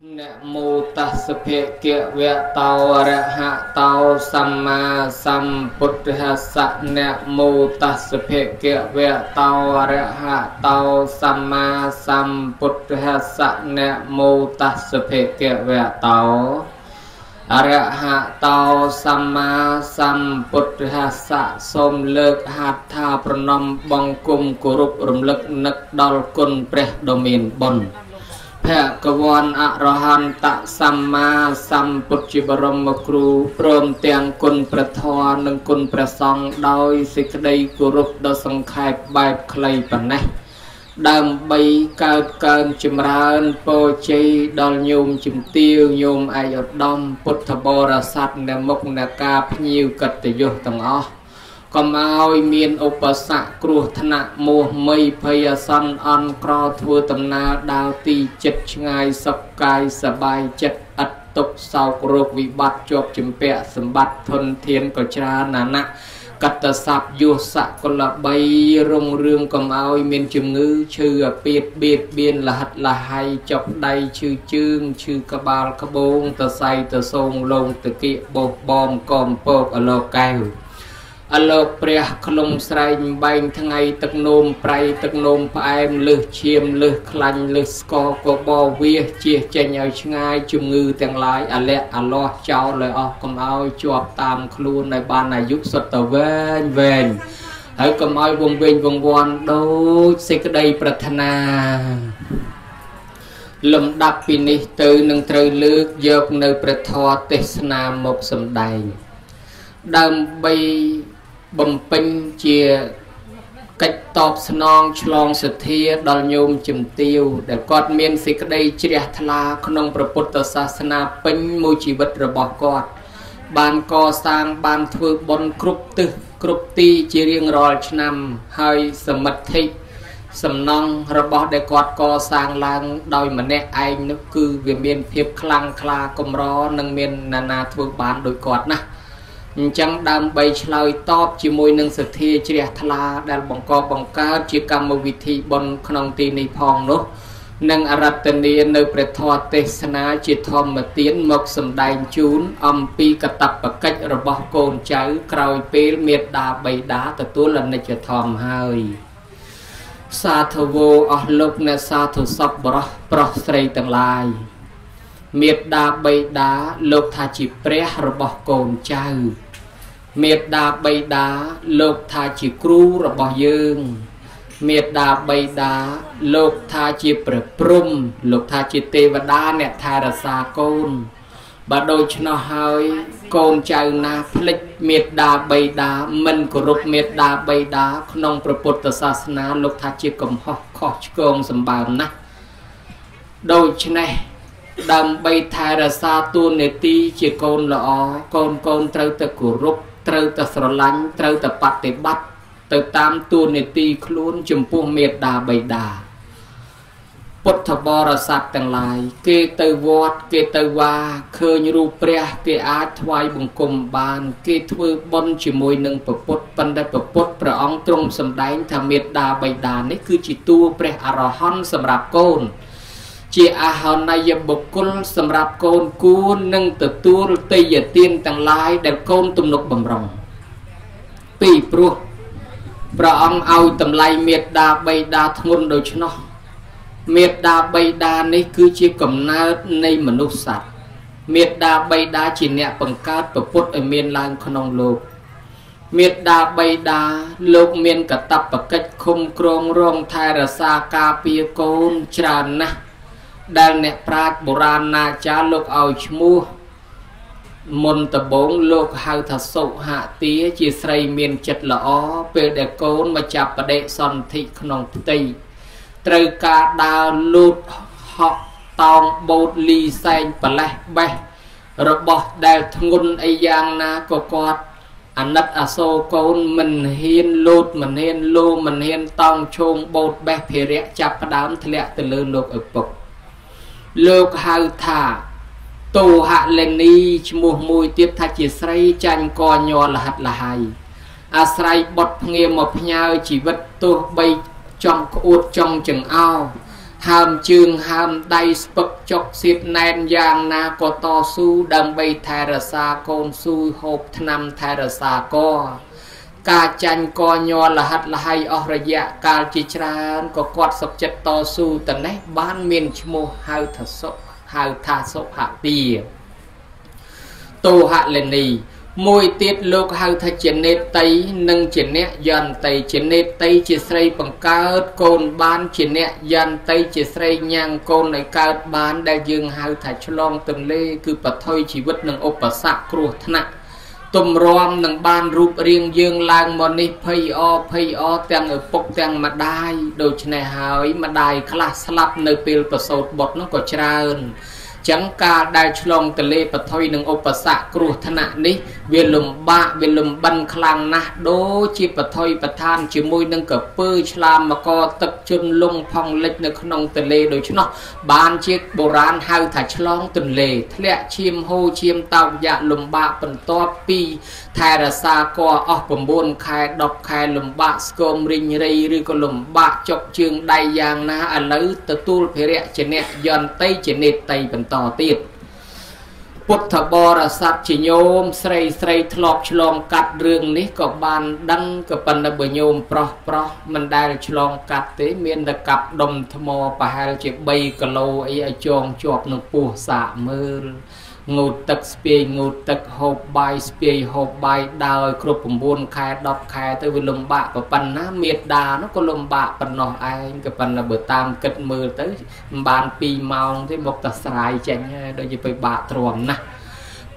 នមោតស្សភៈគវៈតោអរហតោសម្មាសម្ពុទ្ធស្សៈនមោតស្សភៈគវៈតោអរហតោសម្មាសម្ពុទ្ធស្សៈនមោតស្សភៈគវៈតោអរហតោសម្មាសម្ពុទ្ធស្សៈសូមលើកហាត់ថាប្រណមបង្គំគោរពរំលឹកនឹកដល់គុណព្រះដ៏មានបុណ្យ ភគវ័នអរហន្តសម្មាសម្ពុទ្ធជាបរមគ្រូព្រមទាំងគុណព្រះធម៌និងគុណព្រះសង្ឃដោយសេចក្តីគោរពដ៏សង្ខេបបែបខ្លីប៉ុណ្ណេះដើម្បីកើតកើនចម្រើនពរជ័យដល់ញោមជំទាវញោមឯកឧត្តមពុទ្ធបរិស័ទនៅមុខអ្នកការភ្ញៀវកតញ្ញុទាំងអស់ កុំឲ្យមានឧបសគ្គគ្រោះថ្នាក់មោះមីភ័យអាសន្នអន់ក្រធ្វើដំណើរដើរទីចិត្តឆ្ងាយសុខកាយសบายចិត្តឥតទុកសោករោគវិបត្តិជាប់ជំពាក់សម្បត្តិធនធានក៏ច្រើនណាស់ណាកតស័ព្ទយុសៈកលបីរុងរឿងកំឲ្យមានជំងឺឈឺអាពាតបៀតបៀនលហិតលហៃចុកដៃឈឺជើងឈឺក្បាលក្បូងតសៃតសងលងតគៀកបោះបំកំពកអលោកែវ អលោកព្រះក្នុងស្រែងបែងថ្ងៃទឹកនោមប្រៃទឹកនោមផ្អែមលឹះឈាមលឹះខ្លាញ់លឹះស្ករកបោវាជៀសចេញឲ្យឆ្ងាយជំងឺទាំងឡាយអាលាក់អាលាស់ចោលឲ្យអស់កុំឲ្យជាប់តាមខ្លួនឲ្យបានអាយុសុទ្ធទៅវែងវែងហើយកុំឲ្យវងវែងវងវាន់ដូចសេចក្តីប្រាថ្នាលំដាប់ពីនេះទៅនឹងត្រូវលើកយកនៅព្រះធម៌ទេសនាមកសម្ដែងដើម្បី បំពេញជាកិច្ចតបស្នងឆ្លងសទ្ធាដល់ញោមជំទាវ ដែលគាត់មានសេចក្តីជ្រះថ្លាក្នុងព្រះពុទ្ធសាសនាពេញមួយជីវិតរបស់គាត់ បានកសាងបានធ្វើបុណ្យគ្រប់ទិសគ្រប់ទីជារៀងរាល់ឆ្នាំហើយសមិទ្ធិសំណង់របស់ដែលគាត់កសាងឡើងដោយម្នាក់ឯងនោះគឺវាមានភាពខ្លាំងក្លាកម្រនិងមានណានាធ្វើបានដោយគាត់ណាស់ អញ្ចឹងដើម្បីឆ្លើយតបជាមួយនឹងសទ្ធាជ្រះថ្លាដែលបង្កបង្កើតជាកម្មវិធីបុណ្យក្នុងទីនេះផងនោះនិងអរតនីនៅព្រះធម៌ទេសនាជាធម្មទានមកសម្ដែងជូនអំពីកតបកិច្ចរបស់កូនចៅក្រោយពេលមេត្តាបៃតាទទួលអនិច្ចធម៌ហើយសាធវោអស់លោកអ្នកសាធុសពបរោះប្រុសស្រីទាំងឡាយមេត្តាបៃតាលោកថាជាព្រះរបស់កូនចៅ មេត្តាបៃតាលោកថាជាគ្រូរបស់យើងមេត្តាបៃតាលោកថាជាព្រះព្រំ លោកថាជាទេវតាអ្នកថែរក្សាកូនបើដូច្នោះហើយកូនចៅណាភ្លេចមេត្តាបៃតាមិនគោរពមេត្តាបៃតាក្នុងព្រះពុទ្ធសាសនាលោកថាជាកំហុសខុសឆ្គងសម្បើមណាស់ដូច្នេះដើម្បីថែរក្សាទួនាទីជាកូនល្អកូនកូនត្រូវតែគោរព ត្រូវតែស្រឡាញ់ត្រូវតែបប្រតិបត្តិទៅតាមទួនាទីខ្លួនចំពោះមេត្តាបិតាពុទ្ធបរិស័ទទាំងឡាយគេទៅវត្តគេទៅវាឃើញរូបព្រះ គេអាចថ្វាយបង្គំបាន គេធ្វើបុណ្យជាមួយនឹងពពុទ្ធប៉ុន្តែពពុទ្ធព្រះអង្គទ្រង់សម្ដែងថាមេត្តាបិតានេះគឺជាតួព្រះអរហន្តសម្រាប់កូន ជាអាហនយបុគ្គលសម្រាប់កូនគួរនឹងទទួលទេយទានទាំងឡាយដែលកូនទំនុកបំរុងពីព្រោះព្រះអង្គឲ្យតម្លៃមេត្តាបៃតាធ្ងន់ដូច្នោះមេត្តាបៃតានេះគឺជាកំណើតនៃមនុស្សសត្វមេត្តាបៃតាជាអ្នកបង្កើតប្រពុតឲ្យមានឡើងក្នុងលោកមេត្តាបៃតាលោកមានកតបកិច្ចឃុំក្រងរងថែរក្សាការពារកូនច្រើនណាស់ ដែលអ្នកប្រាជ្ញបុរាណណាចារលោកឲ្យឈ្មោះមុនដំបងលោកហៅថាសុហទាជាស្រីមានចិត្តល្អពេលដែលកូនមកចាប់បដិសន្ធិក្នុងផ្ទៃត្រូវការដើរលូតហក់តោងបូតលីសែងប្រលេះបេះរបស់ដែលធ្ងន់អីយ៉ាងណាក៏គាត់អាណិតអាសូរកូនមិនហ៊ានលូតមិនហ៊ានលោមិនហ៊ានតោងឈោងបូតបេះភិរៈចាប់ផ្ដើមធ្លាក់ទៅលើលោកឪពុក លោកហៅថាតោហលេនីឈ្មោះមួយទៀតថាជាស្រីចាញ់កញ័រលហិតលហៃអាស្រ័យបុតភ្ងៀមមកផ្ញើជីវិតទោះបីចង់ក្អួតចង់ចង្អោហើមជើងហើមដៃស្ពឹកចុកសៀតណែនយ៉ាងណាក៏តស៊ូដើម្បីថែរក្សាកូនស៊ូហូបថ្នាំថែរក្សាក ការចាញ់កញ័រលហិតលហៃអស់រយៈកាលជាច្រើនក៏គាត់សុខចិត្តតស៊ូតនេះបានមានឈ្មោះហៅថាសុហៅថាសុហទាតោហលនីមួយទៀតលោកហៅថាជានេតីនិងជាអ្នកយន្តីជានេតីជាស្រីបង្កើតកូនបានជាអ្នកយន្តីជាស្រីញ៉ាំងកូនឲ្យកើតបានដែលយើងហៅថាឆ្លងទន្លេគឺបថុយជីវិតនិងឧបសគ្គគ្រោះថ្នាក់ ទំរំនឹងបានរូបរាងយើងឡើងមកនេះភ័យអភ័យអទាំងឪពុកទាំងម្ដាយដូច្នេះហើយម្ដាយខ្លះស្លាប់នៅពេលប្រសូតបុត្រនោះក៏ច្រើន ចឹងការដែលឆ្លងទលេបថុយនឹងឧបសគ្គគ្រោះថ្នាក់នេះ វាលំបាកវាលំបិនខ្លាំងណាស់ដូចជាបថុយប្រឋានជាមួយនឹងកពើឆ្លាមមកទឹកជន់លងផង់លិចនៅក្នុងទលេដូច្នោះបានជាបុរាណហៅថាឆ្លងទន្លេធ្លាក់ឈាមហូរឈាមតោកយ៉ាលំបាកបន្ទាប់ពីថែរសាកអស់9ខែ10ខែលំបាកស្គមរិញរៃឬក៏លំបាកចុកជើងដៃយ៉ាងណាឥឡូវទទួលភិរៈជាអ្នកយន្តីជានេតីបន្តទៀតពុទ្ធបរិស័ទជាញោមស្រីស្រីធ្លាប់ឆ្លងកាត់រឿងនេះក៏បានដឹងក៏ប៉ុន្តែបើញោមប្រុសប្រុសមិនដែលឆ្លងកាត់ទេ មានតែកាប់ដុំថ្មប្រហែលជា3គីឡូអីឲ្យចងជាប់នឹងពោះសាកមើល ងូតទឹកស្ពាយងូតទឹកហូបបាយស្ពាយហូបបាយដើរគ្រប់9ខែ10ខែទៅវាលំបាកប៉ុណ្ណាមេដានោះក៏លំបាកប៉ុណ្ណោះឯងក៏ប៉ុន្តែបើតាមគិតមើលទៅមិនបាន2ម៉ោងទេមកតែស្រាយចេញហើយដូចជាទៅបាក់ទ្រាំណាស់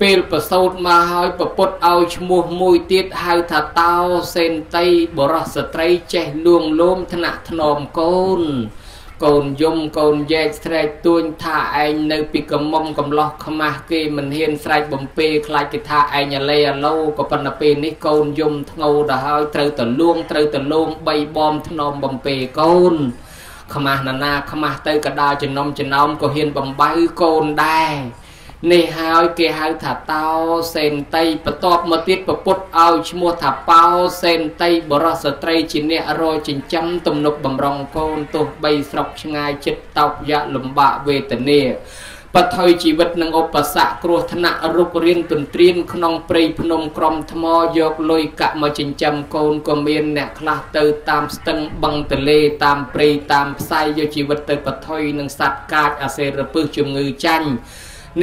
ពេលប្រសូតមកហើយប្រពុតឲ្យឈ្មោះមួយទៀតហៅថាតោសេនតីបរោះស្ត្រីចេះលួងលោមថ្នាក់ធ្នមកូន កូនយំកូនយែកស្រែកទួញថាឯងនៅពីកំមុំកំឡោះខ្មាស់គេមិនហ៊ានស្រែកបំពេខ្លាចគេថាឯងអាលេអាឡូក៏ប៉ុន្តែពេលនេះកូនយំធ្ងោទៅហើយត្រូវទៅលួងត្រូវទៅលងបីបំធ្នមបំពេកូនខ្មាស់ណានាខ្មាស់ទៅកដាចំណុំចំណោមក៏ហ៊ានបំបៅកូនដែរ នេះហើយគេហៅថាតោសេនតីបន្ទាប់មកទៀតពពុទ្ធឲ្យឈ្មោះថាបោសេនតីបរោះស្ត្រីជាអ្នករយចិញ្ចឹមទំនុកបំរុងកូនទោះបីស្រុកឆ្ងាយចិត្តតោកយៈលំបាកវេទនាបថុយជីវិតនឹងឧបសគ្គគ្រោះថ្នាក់រុករៀនទន្ទ្រានក្នុងព្រៃភ្នំក្រំថ្មយកលុយកាក់មកចិញ្ចឹមកូនក៏មានអ្នកខ្លះទៅតាមស្ទឹងបឹងទលេតាមព្រៃតាមផ្សាយយកជីវិតទៅបថុយនឹងសត្វកាចអាសេរពឹសជំងឺចាញ់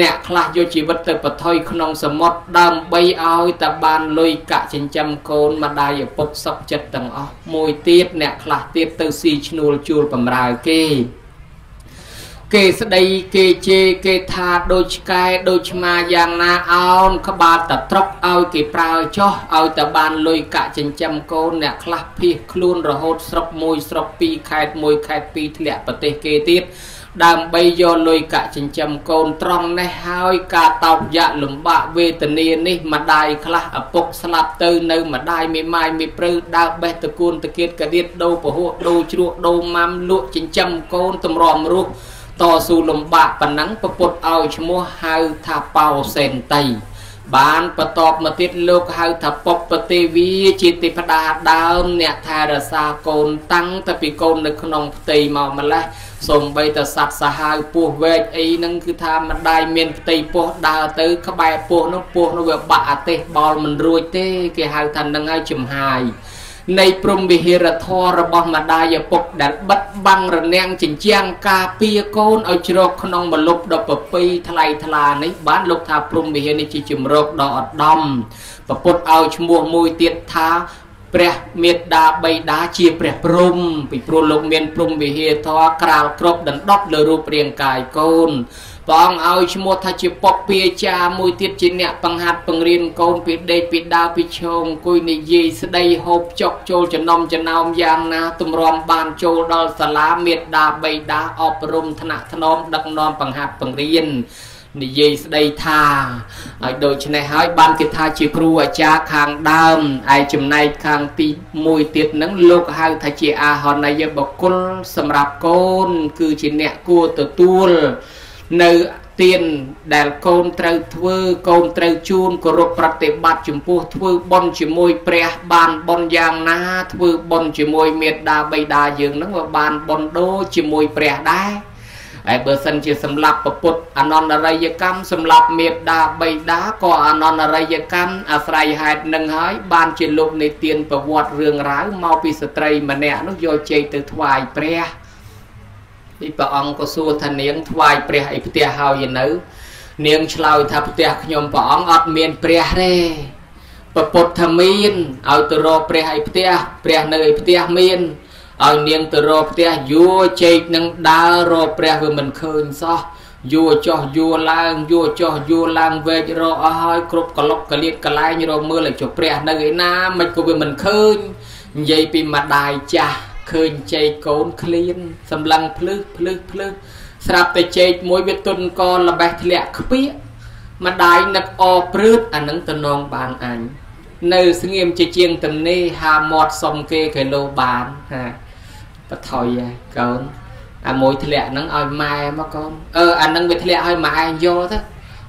អ្នកខ្លះយកជីវិតទៅបថុយក្នុងសមុទ្រដើម្បីឲ្យតែបានលុយកាក់ចិញ្ចឹមកូនម្ដាយឪពុកសុខចិត្តទាំងអស់មួយទៀតអ្នកខ្លះទៀតទៅស៊ីឈ្នួលជួលបំរើគេគេស្ដីគេជេរគេថាដូចឆ្កែដូចឆ្មាយ៉ាងណាអោនក្បាលតត្រុកឲ្យគេប្រើចោះឲ្យតែបានលុយកាក់ចិញ្ចឹមកូនអ្នកខ្លះភៀសខ្លួនរហូតស្រុកមួយស្រុកពីរខេត្តមួយខេត្តពីរធ្លាក់ប្រទេសគេទៀត ដើម្បីយកលុយកាក់ចិញ្ចឹមកូនត្រង់នេះហើយការតោកយ៉ាក់លំបាកវេទនានេះម្ដាយខ្លះឪពុកស្លាប់ទៅនៅម្ដាយមេម៉ាយមេព្រឺដើរបេះតគួនតគៀតកដៀតដូរពហុដូរជ្រក់ដូរម៉ាំលក់ចិញ្ចឹមកូនតម្រាំរស់តស៊ូលំបាកប៉ុណ្ណឹងពពុតឲ្យឈ្មោះហៅថាបោសេនតីបានបន្ទាប់មកទៀតលោកហៅថាពុពទេវីជាទេវតាដើមអ្នកថែរក្សាកូនតាំងតែពីកូននៅក្នុងផ្ទៃមកម្លេះ សំបីតសัตว์សាហាវពោះវែកអីហ្នឹងគឺថាម្ដាយមានផ្ទៃពោះដើរទៅក្បែរពោះនោះពោះនោះវាបាក់អាទេសបល់មិនរួចទេគេហៅថានឹងឲ្យចំហាយនៃព្រំវិហារធររបស់ម្ដាយឪពុកដែលបិទបាំងរនាំងចិញ្ចាំងការពារកូនឲ្យជ្រកក្នុងមលុបដ៏ប្រពៃថ្លៃថ្លានេះបានលោកថាព្រំវិហារនេះជាជំរកដ៏ឧត្តមប្រពុតឲ្យឈ្មោះមួយទៀតថា ព្រះមេត្តាបៃតាជាព្រះព្រំពីព្រោះលោកមានព្រំវិហារធរក្រាលគ្រប់ដណ្ដប់លើរូបរាងកាយកូនព្រះអង្គឲ្យឈ្មោះថាជាពពាចាមួយទៀតជាអ្នកបង្ហាត់បង្រៀនកូនពីដេកពីដើរពីឈោងអង្គុយនិយាយស្ដីហូបចុកចូលចំណុំចំណោមយ៉ាងណាទម្រាំបានចូលដល់សាលាមេត្តាបៃតាអប់រំថ្នាក់ថ្នមដឹកនាំបង្ហាត់បង្រៀន និយាយស្ដីថាហើយដូច្នេះហើយបានគេថាជាគ្រូអាចារ្យខាងដើមឯចំណែកខាងទី1ទៀតហ្នឹងលោកហៅថាជាអាហនយបុគ្គលសម្រាប់កូន គឺជាអ្នកគួរទទួលនៅទានដែលកូនត្រូវធ្វើកូនត្រូវជូនគោរពប្រតិបត្តិចំពោះធ្វើបុណ្យជាមួយព្រះបានបុណ្យយ៉ាងណា ធ្វើបុណ្យជាមួយមេត្តាបិតាយើងនឹងក៏បានបុណ្យដូចជាមួយព្រះដែរ ហើយបើសិនជាសម្លាប់ពពុទ្ធអនន្តរិយកម្មសម្លាប់មេត្តាបិតាក៏អនន្តរិយកម្មអាស្រ័យហេតុនឹងហើយបានជាលោកនៃទានប្រវត្តិរឿងរ៉ាវមកពីស្ត្រីម្នាក់នោះយកជ័យទៅថ្វាយព្រះពីព្រះអង្គក៏សួរថានាងថ្វាយព្រះអីផ្ទះហើយនៅ នាងឆ្លើយថាផ្ទះខ្ញុំព្រះអង្គអត់មានព្រះទេពពុទ្ធថាមានឲ្យទៅរកព្រះអីផ្ទះព្រះនៅអីផ្ទះមាន ឲ្យនាងទៅរកផ្ទះយួរជែកនឹងដើររកព្រះវាមិនឃើញសោះយួរចោះយួរឡើងយួរចោះយួរឡើងវែករកអស់ហើយគ្រប់កលុកកលៀតកលែងរកមើលឲ្យចុះព្រះនៅឯណាមិនក៏វាមិនឃើញនិយាយពីម្ដាយចាស់ឃើញជែកកូនឃ្លានសម្លឹងភ្លឹះភ្លឹះភ្លឹះស្រាប់តែជែកមួយវាទុនកល្បេះធ្លាក់ខ្ពៀកម្ដាយនឹកអព្រឺតអានឹងតំណងបានអញនៅស្ងៀមជាជាងទំនេរហាមាត់សុំគេគីឡូបានហា បថុយហើយកូនអាមួយធ្លាក់ហ្នឹងឲ្យម៉ែមកកូនអឺអាហ្នឹងវាធ្លាក់ឲ្យម៉ែយកទៅ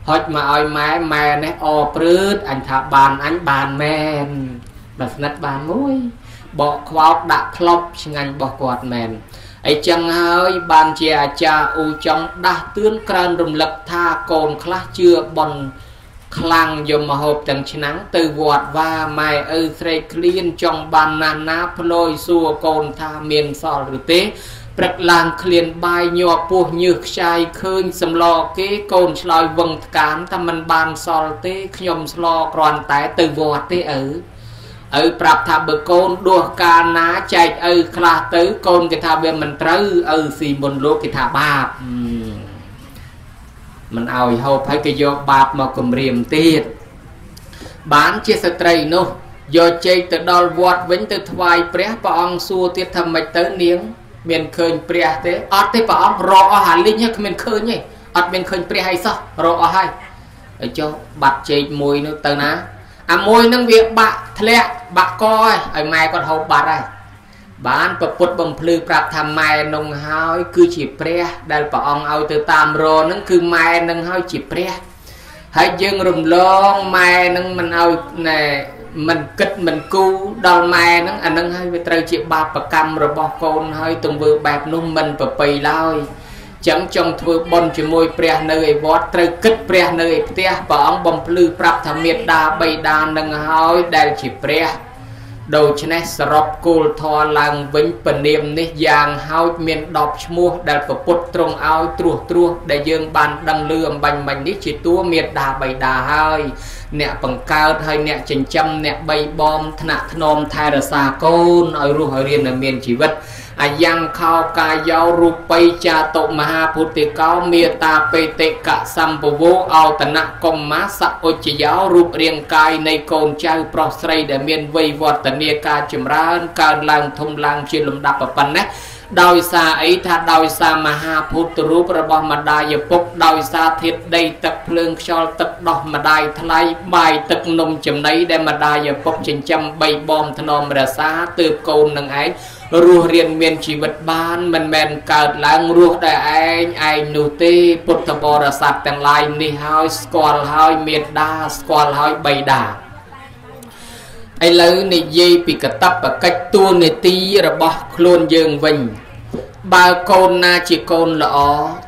ហុចមកឲ្យម៉ែម៉ែនេះអព្រឺតអញថាបានអញបានមែនបើស្និតបានមួយបកខ្វោកដាក់ក្លប់ឆ្ងាញ់របស់គាត់មែនអីចឹងហើយបានជាអាចារ្យអ៊ូចង់ដាស់តឿនក្រើនរំលឹកថាកូនខ្លះជឿបន ខ្លាំងយកមកហូបទាំងឆ្នាំងទៅវត្តវាម៉ែឪស្រែកឃ្លានចង់បានណាស់ណាផ្លយសួរកូនថាមានសល់ឬទេព្រឹកឡើងឃ្លានបាយញាប់ពោះញើសខ្ចាយឃើញសម្លគេកូនឆ្លើយវឹងថ្កានថាมันបានសល់ទេខ្ញុំស្លគ្រាន់តែទៅវត្តទេឪឪប្រាប់ថាបើកូនដួសកាលណាចែកឪខ្លះទៅកូនគេថាវាមិនត្រូវឪស៊ីមុនលោកគេថាបាប មិនឲ្យហូបហើយគេយកបាបមកគំរាមទៀតបានជាស្ត្រីនោះយកចេកទៅដល់វត្តវិញទៅថ្វាយព្រះព្រះអង្គសួរទៀតថាម៉េចទៅនាង មានឃើញព្រះទេអត់ទេព្រះអង្គរកអស់អាលីងហើយគ្មានឃើញទេអត់មានឃើញព្រះអីសោះរកអស់ហើយហើយចុះបាត់ចេកមួយនោះទៅណាអាមួយនឹងវាបាក់ធ្លាក់បាក់កហើយឲ្យម៉ែគាត់ហូបបាត់ហើយ បានប្រពុតបំភ្លឺប្រាប់ថាម៉ែនឹងហើយគឺជាព្រះ ដែលព្រះអង្គឲ្យទៅតាមរនឹងគឺម៉ែនឹងហើយជាព្រះហើយយើងរំលងម៉ែនឹងមិនឲ្យណែមិនគិតមិនគូដល់ម៉ែនឹងអានឹងហើយវាត្រូវជាបាបកម្មរបស់កូនហើយទង្វើបែបនោះមិនប្រប្រៃឡើយចឹងចង់ធ្វើបុណ្យជាមួយព្រះនៅឯវត្តត្រូវគិតព្រះនៅឯផ្ទះព្រះអង្គបំភ្លឺប្រាប់ថាមេត្តាបៃតានឹងហើយដែលជាព្រះ ដូច្នេះសរុបគោលធម៌ឡើងវិញពនាមនេះយ៉ាងហោចមាន10ឈ្មោះដែលពពុទ្ធទ្រង់ឲ្យត្រួសត្រាសដែលយើងបានដឹងលឺអំបញ្ញមិញនេះជាតួមេត្តាបៃតាហើយ អ្នកបង្កើតហើយអ្នកចិញ្ចឹមអ្នកបីបំថ្នាក់ធ្នមថែរក្សាកូនឲ្យរស់ឲ្យរៀនឲ្យមានជីវិត អាយ៉ាងខោកាយោរូបិចាតុមហាពុទ្ធិកោមេតាបេតិកសម្ពវោអោតនកុមមាសឧច្ចយោរូបរាងកាយនៃកូនចៅប្រុសស្រីដែលមានវ័យវឌ្ឍនាការចម្រើនកើនឡើងធំឡើងជាលំដាប់ប៉ុណ្ណេះដោយសារអីថាដោយសារមហាពុទ្ធរូបរបស់ម្ដាយឪពុកដោយសារធាតុដីទឹកភ្លើងខ្យល់ទឹកដោះម្ដាយថ្លៃបាយទឹកនំចំណីដែលម្ដាយឪពុកចិញ្ចឹមបីបំធ្នមរសាទើបកូននឹងឯង រស់រៀនមានជីវិតបាន មិនមែនកើតឡើងរស់តែឯងឯងនោះទេ ពុទ្ធបរិស័ទទាំងឡាយនេះហើយស្គាល់ហើយមេត្តាស្គាល់ហើយបៃតាឥឡូវនិយាយពីកតបកិច្ចទួលនេតិរបស់ខ្លួនយើងវិញបើកូនណាជាកូនល្អ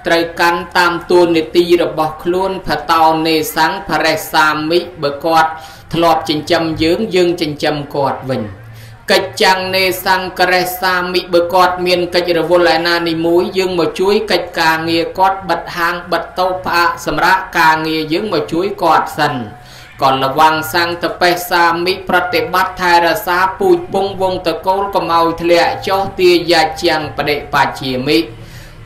ត្រូវកាន់តាមទួលនេតិរបស់ខ្លួនផតោនេសੰងផរេសាមិបើគាត់ធ្លាប់ចិញ្ចឹមយើងយើងចិញ្ចឹមគាត់វិញ កិច្ចចាំងនេសង្ករេសាមិបើគាត់មានកិច្ចរវល់ឯណានីមួយយើងមកជួយកិច្ចការងារគាត់បិទហាងបិទតូបផ្អាកសម្រាប់ការងារយើងមកជួយគាត់សិនក៏លវាំងសង្តបេសាមិប្រតិបត្តិថែរសាពូជពងវងតកូលកុំឲ្យធ្លាក់ចុះទាយាជាងបដិបជាមិ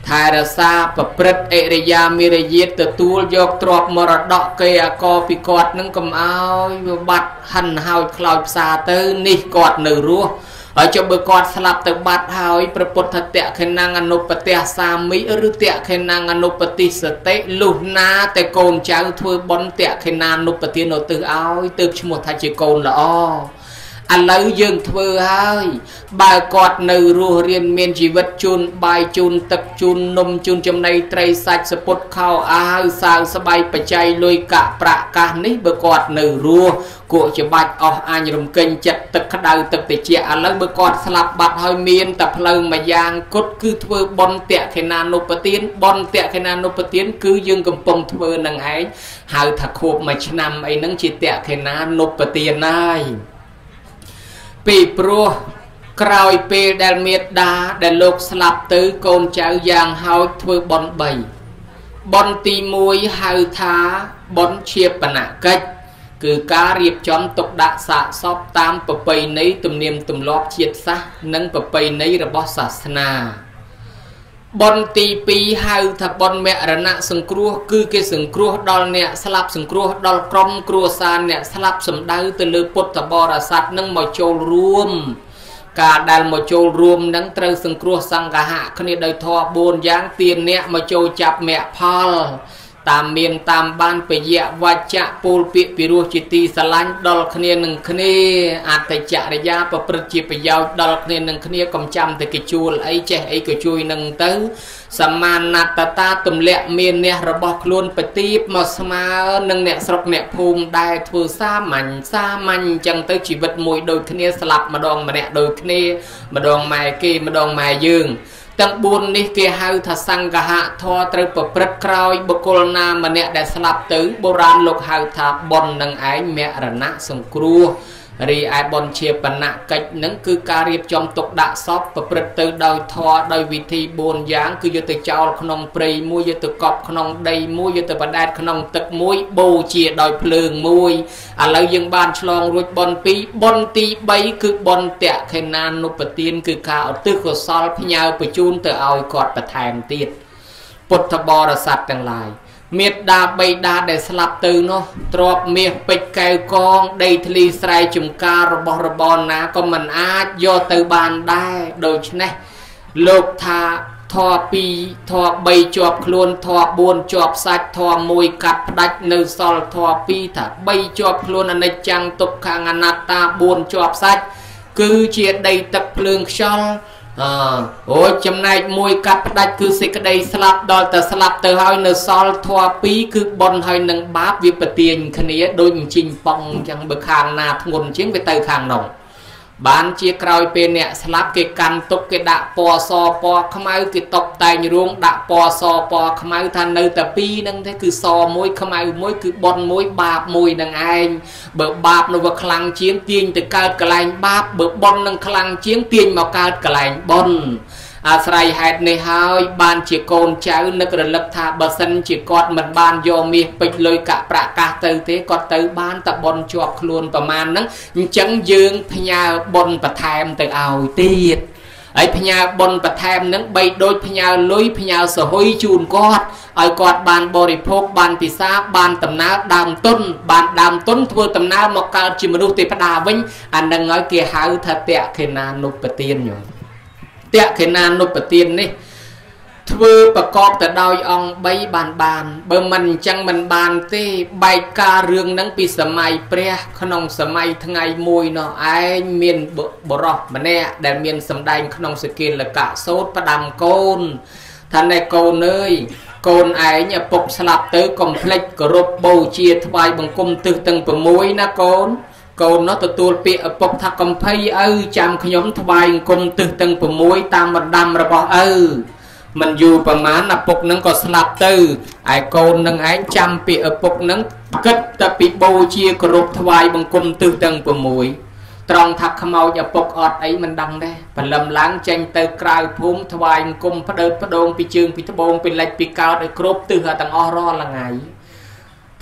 ថែរសាប្រព្រឹត្តអរិយាមិរយាទទទួលយកទ្រព្យមរតកគេអកពីគាត់នឹងកុំឲ្យវាបាត់ហិនហើយខ្លោចផ្សាទៅនេះគាត់នៅរស់ហើយចុះបើគាត់ស្លាប់ទៅបាត់ហើយព្រះពុទ្ធតៈខេណាំងអនុបទះសាមិឬតៈខេណាំងអនុបតិសតិលុះណាតែកូនចៅធ្វើបុណ្យតៈខេណានុបទានឧទ្ទិសឲ្យទើបឈ្មោះថាជាកូនល្អ ឥឡូវយើងធ្វើហើយ បើគាត់នៅរស់រៀនមានជីវិតជូនបាយជូនទឹកជូននំជូនចំណីត្រីសាច់សពុតខោអាវសាវស្បៃបច្ច័យលុយកាក់ប្រាក់កាសនេះបើគាត់នៅរស់គួរជាបាច់អស់អញរំកិញចិត្តទឹកក្តៅទឹកត្រជាក់ឥឡូវបើគាត់ស្លាប់បាត់ហើយមានតែផ្លូវមួយយ៉ាងគត់គឺធ្វើបន់តេខេណានុបទានបន់តេខេណានុបទានគឺយើងកំពុងធ្វើនឹងឯងហៅថាខួបមួយឆ្នាំអីហ្នឹងជាតេខេណានុបទានហើយ ពីព្រោះក្រោយពេលដែលមេដាដែលលោកស្លាប់ទៅកូនចៅយ៉ាងហោចធ្វើបន់3បន់ទី1ហៅថាបន់ជាបណកិច្ចគឺការរៀបចំទុកដាក់សាកសពតាមប្រពៃណីទំនៀមទម្លាប់ជាតិសាសន៍និងប្រពៃណីរបស់សាសនា បុណ្យទី2ហៅថាបុណ្យមរណៈសង្គ្រោះគឺគេសង្គ្រោះដល់អ្នកស្លាប់សង្គ្រោះដល់ក្រុមគ្រួសារអ្នកស្លាប់សំដៅទៅលើពុទ្ធបរិស័ទនឹងមកចូលរួមការដែលមកចូលរួមនឹងត្រូវសង្គ្រោះសង្ឃហៈគ្នាដោយធម៌4យ៉ាងទានអ្នកមកចូលចាប់មគ្គផល តាមមានតាមបានពយៈវច្ចៈពូលពាក្យពីរោះជាទីស្រឡាញ់ដល់គ្នានឹងគ្នាអត្តចរិយាប្រព្រឹត្តជាប្រយោជន៍ដល់គ្នានឹងគ្នាកុំចាំតែគេជួលអីចេះអីក៏ជួយនឹងទៅសមានណតតាទម្លាក់មានអ្នករបស់ខ្លួនបទីបមកស្មើនឹងអ្នកស្រុកអ្នកភូមិដែលធ្វើសាមញ្ញសាមញ្ញអញ្ចឹងទៅជីវិតមួយដូចគ្នាស្លាប់ម្ដងម្នាក់ដូចគ្នាម្ដងម៉ែគេម្ដងម៉ែយើង ទាំង4នេះគេហៅថាសង្ឃហធរត្រូវប្រព្រឹត្តក្រោយបុគ្គលណាម្នាក់ដែលស្លាប់ទៅបុរាណលោកហៅថាបុណ្យនឹងឯងមរណៈសង្គ្រោះ រីឯបនជាបណកិច្ចនឹងគឺការរៀបចំទុកដាក់សពប្រព្រឹត្តទៅដោយធម៌ដោយវិធី4យ៉ាង គឺយកទៅចោលក្នុងព្រៃមួយយកទៅកប់ក្នុងដីមួយយកទៅបដែតក្នុងទឹកមួយបូជាដោយភ្លើងមួយឥឡូវយើងបានឆ្លងរួចបន2បនទី3គឺបនតេខេណានុបទាន គឺការឧទ្ទិសកុសលផ្ញើបញ្ជូនទៅឲ្យគាត់បន្ថែមទៀតពុទ្ធបរិស័ទទាំងឡាយ មេត្តាបៃតាដែលស្លាប់ទៅនោះទ្របមាសពេជ្រកែវកង ដីធ្លីស្រែចម្ការរបស់របរណាក៏មិនអាចយកទៅបានដែរដូច្នេះលោកថាធរ2ធរ3ជាប់ខ្លួនធរ4ជាប់សាច់ធរ1កាត់ផ្ដាច់នៅសល់ធរ2ថា3ជាប់ខ្លួនអនិច្ចំទុក្ខអនត្តា4ជាប់សាច់គឺជាដីទឹកភ្លើងខ្យល់ អអូចំណែកមួយកាត់ផ្ដាច់គឺសេចក្តីស្លាប់ដល់តែស្លាប់ទៅហើយនៅសល់ធွာ2គឺប៉ុនហើយនឹងបាបវាប្រទៀងគ្នាដូចអញ្ជិញប៉ងអញ្ចឹងបើខាងណាធ្ងន់ជាងវាទៅខាងនោះ បានជាក្រោយពេលអ្នកស្លាប់គេកាន់ទុកគេដាក់ពណ៌សពណ៌ខ្មៅគេតុបតែងរួងដាក់ពណ៌សពណ៌ខ្មៅថានៅតែពីរហ្នឹងទេគឺសមួយខ្មៅមួយគឺបនមួយបាបមួយនឹងឯងបើបាបនៅវាខ្លាំងជាងទាញទៅកើតកលែងបាបបើបននឹងខ្លាំងជាងទាញមកកើតកលែងបន អាស្រ័យហេតុនេះហើយបានជាកូនចៅនឹករលឹកថាបើសិនជាគាត់មិនបានយកមាសពេជ្រលុយកាក់ប្រាក់កាសទៅទេគាត់ទៅបានតែបនជាប់ខ្លួនប្រមាណហ្នឹងអញ្ចឹងយើងផ្ញើបនបន្ថែមទៅឲ្យទៀតហើយផ្ញើបនបន្ថែមនឹងបីដូចផ្ញើលុយផ្ញើសហុយជូនគាត់ឲ្យគាត់បានបរិភោគបានពិសាបានដំណើរដើមទុនបានដើមទុនធ្វើដំណើរមកកើតជាមនុស្សទេវតាវិញអានឹងឲ្យគេហៅថាតេខេណានុបទានញោម តក្កិណានុបទាននេះធ្វើប្រកបទៅដោយអង្គ3បានបាន បើមិនអញ្ចឹងមិនបានទេបែកការរឿងហ្នឹងពីសម័យព្រះក្នុងសម័យថ្ងៃមួយនោះឯងមានបរោះម្នាក់ដែលមានសម្ដែងក្នុងសកេលកៈសោតផ្ដាំកូនថាណែកូនអើយកូនឯងឪពុកស្លាប់ទៅកុំភ្លេចគោរពបូជាថ្វាយបង្គំទិសទាំង6ណាកូន កូននោះទទួលពាក្យឪពុកថាកំភៃឪចាំខ្ញុំថ្វាយអង្គមទឹះទាំង6តាមបណ្ដាំរបស់ឪមិនយូរប្រមាណឪពុកនឹងក៏ស្លាប់ទៅឯកូននឹងឯងចាំពាក្យឪពុកនឹងគិតតែពីបូជាគោរពថ្វាយបង្គំទឹះទាំង6ត្រង់ថាខ្មោចឪពុកអត់អីមិនដឹងដែរព្រលឹមឡើងចេញទៅក្រៅភូមិថ្វាយអង្គមផ្ដើបដងពីជើងពីត្បូងពីលិចពីកោតឲ្យគ្រប់ទិសទាំងអស់រាល់ថ្ងៃ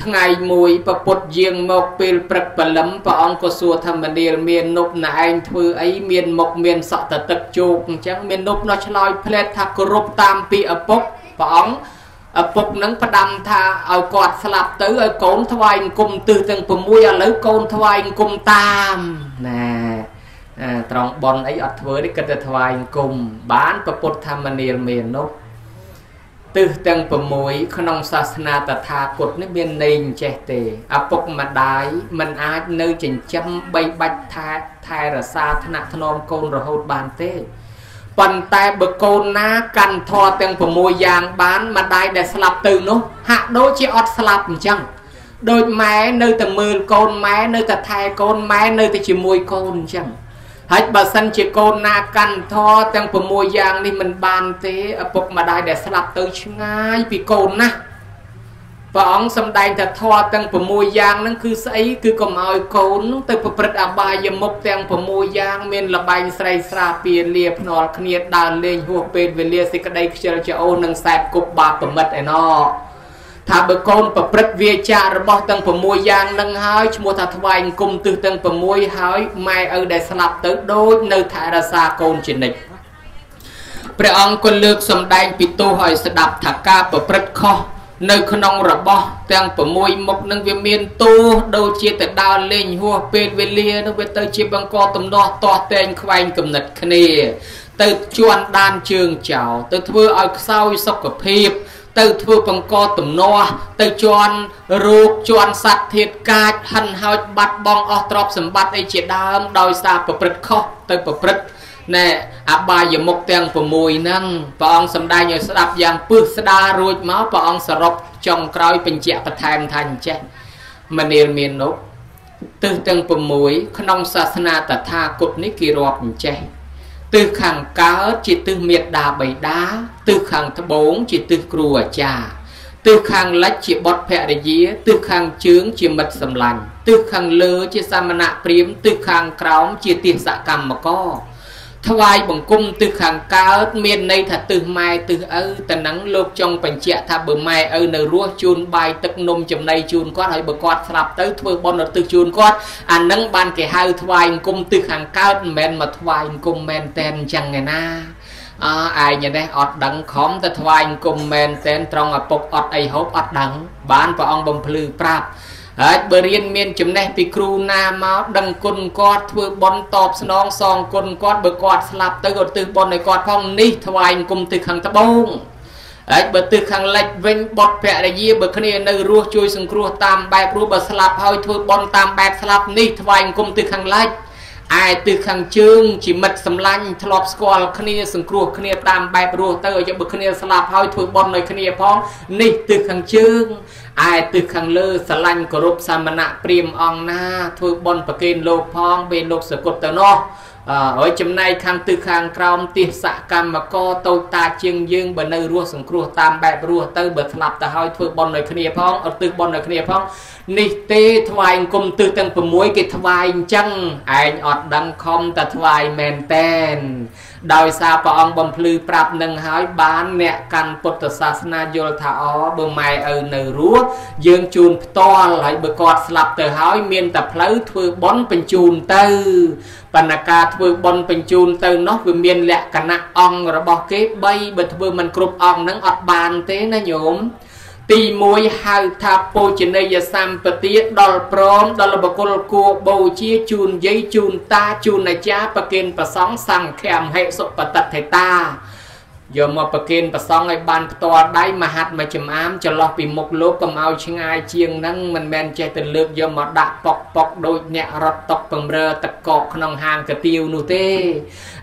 ថ្ងៃមួយពពុតយាងមកពេលព្រឹកព្រលឹមព្រះអង្គក៏សួរថាមនាលមាននប់ណែឯងធ្វើអីមានមុខមានសក់តទឹកជោកអញ្ចឹងមាននប់នោះឆ្លើយផ្លែតថាគោរពតាមពីឪពុកព្រះអង្គឪពុកនឹងផ្ដាំថាឲ្យគាត់ស្លាប់ទៅឲ្យកូនថ្វាយអង្គមទិសទាំង6ឥឡូវកូនថ្វាយអង្គមតាមណាត្រង់ប៉ុនអីអត់ធ្វើទេគិតតែថ្វាយអង្គមបានពពុទ្ធធម្មនាលមាននោះ ទិសទាំង6ក្នុងសាសនាតថាគតនេះមានន័យអញ្ចេះទេឪពុកម្ដាយមិនអាចនៅចិញ្ចឹមបីបាច់ថែថែរក្សាថ្នាក់ថ្នមកូនរហូតបានទេប៉ុន្តែបើកូនណាកាន់ធរទាំង6យ៉ាងបានម្ដាយដែលស្លាប់ទៅនោះហាក់ដូចជាអត់ស្លាប់អញ្ចឹងដូចម៉ែនៅតែមើលកូនម៉ែនៅតែថែកូនម៉ែនៅតែជាមួយកូនអញ្ចឹង ហើយបើសិនជាកូនណាកាន់ធរទាំង6យ៉ាងនេះមិនបានទេឪពុកម្ដាយដែលស្លាប់ទៅឆ្ងាយពីកូនណាព្រះអង្គសម្ដែងថាធម៌ទាំង6យ៉ាងហ្នឹងគឺស្អីគឺកុំឲ្យកូនទៅប្រព្រឹត្តអបាយមុខទាំង6យ៉ាង មានលបែងស្រីស្រាពៀលាភ្នាល់គ្នាដើរលេងហួសពេលវេលាសេចក្តីខ្ជិលច្អូននិងសែបគប់បាបប្រមិតឯណោ ថាបើកូនប្រព្រឹត្តវាចារបស់ទាំង6យ៉ាងនឹងហើយឈ្មោះថាថ្វាយអង្គមទិសទាំង6ហើយម៉ែឪដែលស្លាប់ទៅដូចនៅថែរក្សាកូនជានិច្ចព្រះអង្គក៏លើកសម្ដែងពីទោសឲ្យស្ដាប់ថាការប្រព្រឹត្តខុសនៅក្នុងរបស់ទាំង6មុខនឹងវាមានទោសដូចជាទៅដើរលេងហួសពេលវេលានឹងវាទៅជាបង្កទំនាស់ទាស់តែងខ្វែងគំនិតគ្នា ទៅជន់ដានជើងចោលទៅធ្វើឲ្យខ្សោយសុខភាព ទៅធ្វើបង្កទំនាស់ទៅជន់រោគជន់សត្វធាតកាចហិនហោចបាត់បង់អស់ទ្រព្យសម្បត្តិអីជាដើមដោយសារប្រព្រឹត្តខុសទៅប្រព្រឹត្តណែអបាយមុខទាំង6ហ្នឹងព្រះអង្គសម្ដែងឲ្យស្ដាប់យ៉ាងពឹសស្ដាររួចមកព្រះអង្គសរុបចុងក្រោយបញ្ជាក់បន្ថែមថាអញ្ចេះមនាលមាននោះទិសទាំង6ក្នុងសាសនាតថាគតនេះគេរាប់អញ្ចេះ ទិសខាងកើតជាទិសមេត្តាបិតាទិសខាងត្បូងជាទិសគ្រូអាចារ្យទិសខាងលិចជាបុតភរិយាទិសខាងជើងជាមិត្តសម្លាញ់ទិសខាងលើជាសាមណៈព្រាមទិសខាងក្រោមជាទិសកម្មករ ថ្វាយបង្គំទិសខាងកើតមានន័យថាទិសម៉ែទិសឪតំណឹងលោកចង់បញ្ជាក់ថាបើម៉ែឪនៅរស់ជូនបាយទឹកនំចំណីជូនគាត់ហើយបើគាត់ស្លាប់ទៅធ្វើបុណ្យឧទ្ទិសជូនគាត់អានឹងបានគេហៅថ្វាយបង្គំទិសខាងកើតមិនមែនមកថ្វាយបង្គំមែនតែនអញ្ចឹងឯណាអើឯងនេះអត់ដឹងខំទៅថ្វាយបង្គំមែនតែនត្រង់ឪពុកអត់អីហូបអត់ដឹងបានព្រះអង្គបំភ្លឺប្រាប់ ហើយបើរៀនមានចំណេះពីគ្រូណាមកដឹងគុណគាត់ធ្វើបន់តបស្នងសងគុណគាត់បើគាត់ស្លាប់ទៅក៏ទិសបន់ឲ្យគាត់ផងនេះថ្វាយអង្គមទិសខាងត្បូងហើយបើទិសខាងលិចវិញបុតភរិយាបើគ្នានៅរស់ជួយសង្គ្រោះតាមបែបរស់បើស្លាប់ហើយធ្វើបន់តាមបែបស្លាប់នេះថ្វាយអង្គមទិសខាងលិច ឯទិសខាងជើងជាមិត្តសម្លាញ់ធ្លាប់ស្គាល់គ្នាសង្គ្រោះគ្នាតាមបែបរស់ទៅឲ្យបើគ្នាស្លាប់ហើយធ្វើបន់ឲ្យគ្នាផងនេះទិសខាងជើងឯទិសខាងលើស្រឡាញ់គោរពសាមណៈព្រាមអង្គណាធ្វើបន់ប្រគេនលោកផងពេលលោកសកុតទៅនោះ ហើយចំណែកខាងទិសខាងក្រោមទិសកម្មករតូចតាជាងយើងបើនៅរស់សង្គ្រោះតាមបែបរស់ទៅបើស្លាប់ទៅហើយធ្វើបន់ឲ្យគ្នាផងអត់ទិសបន់ឲ្យគ្នាផងនេះទេថ្វាយអង្គមទិសទាំង6គេថ្វាយអញ្ចឹងឯងអត់ដឹងខំតែថ្វាយមែនតែន ដោយសារព្រះអង្គបំភ្លឺប្រាប់នឹងហើយបានអ្នកកាន់ពុទ្ធសាសនាយល់ថាអបើម៉ែឪនៅរស់យើងជូនផ្ទាល់ហើយបើគាត់ស្លាប់ទៅហើយមានតែផ្លូវធ្វើបន់បញ្ជូនទៅបណ្ណការធ្វើបន់បញ្ជូនទៅនោះវាមានលក្ខណៈអង្គរបស់គេ3បើធ្វើមិនគ្រប់អង្គនឹងអត់បានទេណាញោម ទី1ហៅថាពោជនីយសម្បទាដល់ព្រមដល់បកុលគួបូជាជូនយាយជូនតាជូនអាចារ្យប្រគិនប្រសងសង្ឃមហិសុបតថេតា យកមកប្រគិនប្រសងឲ្យបានផ្ទាល់ដៃមហាត់មកចំអាមចន្លោះពីមុខលោកកុំឲ្យឆ្ងាយជាងហ្នឹងមិនមែនចេះតែលើកយកមកដាក់ប៉ុកប៉ុកដូចអ្នករត់តុកបំរើទឹកកកក្នុងហាងកាទៀវនោះទេ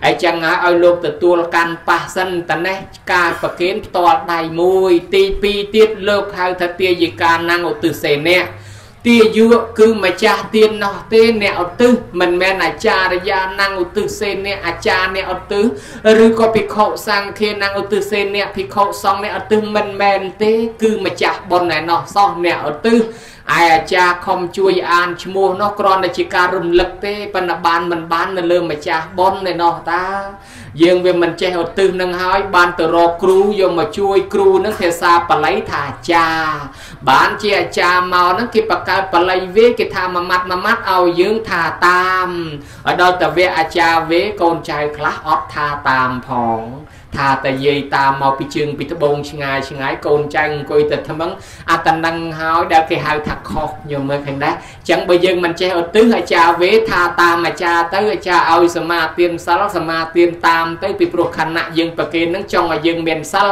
ហើយចឹងហើយឲ្យលោកទទួលកាន់ប៉ះសិនតនេះការប្រគិនផ្ទាល់ដៃមួយទី2ទៀតលោកហៅថាទាយិកាណាំងឧទ្ទិសេអ្នក ទាយុគឺម្ចាស់ទៀននោះទេអ្នកឧទ្ទិសមិនមែនអាចារ្យាណាំងឧទ្ទិសសេអ្នកអាចារ្យអ្នកឧទ្ទិសឬក៏ភិក្ខុសង្ឃាណាំងឧទ្ទិសសេអ្នកភិក្ខុសង្ឃអ្នកឧទ្ទិសមិនមែនទេ គឺម្ចាស់បុណ្យឯណោះសោះអ្នកឧទ្ទិស ឯអាចារ្យខំជួយអានឈ្មោះនោះគ្រាន់តែជាការរំលឹកទេប៉ុន្តែបានមិនបាននៅលើម្ចាស់បុណ្យឯណោះតា យើងវាមិនចេះឧទ្ទិសនឹងហើយ បានទៅរកគ្រូយកមកជួយគ្រូនឹងភាសាបាលីថាអាចារ្យបានជាអាចារ្យមកនឹងគេបង្កើតបាលីវាគេថាមួយម៉ាត់មួយម៉ាត់ឲ្យយើងថាតាមឲ្យដល់តែវាអាចារ្យវាកូនចៅខ្លះអត់ថាតាមផង ថាតែយាយតាមមកពីជើងពីត្បូងឆ្ងាយឆ្ងាយកូនចៅអង្គុយទៅថ្មឹងអាតនឹងហើយដែលគេហៅថាខុសញោមមើលឃើញដែរអញ្ចឹងបើយើងមិនចេះឧទ្ទិសអាចារ្យវេថាតាមអាចារ្យទៅអាចារ្យឲ្យសមាទានសិលសមាទានតាមទៅពីព្រោះខណៈយើងប្រគេននឹងចង់ឲ្យយើងមានសិល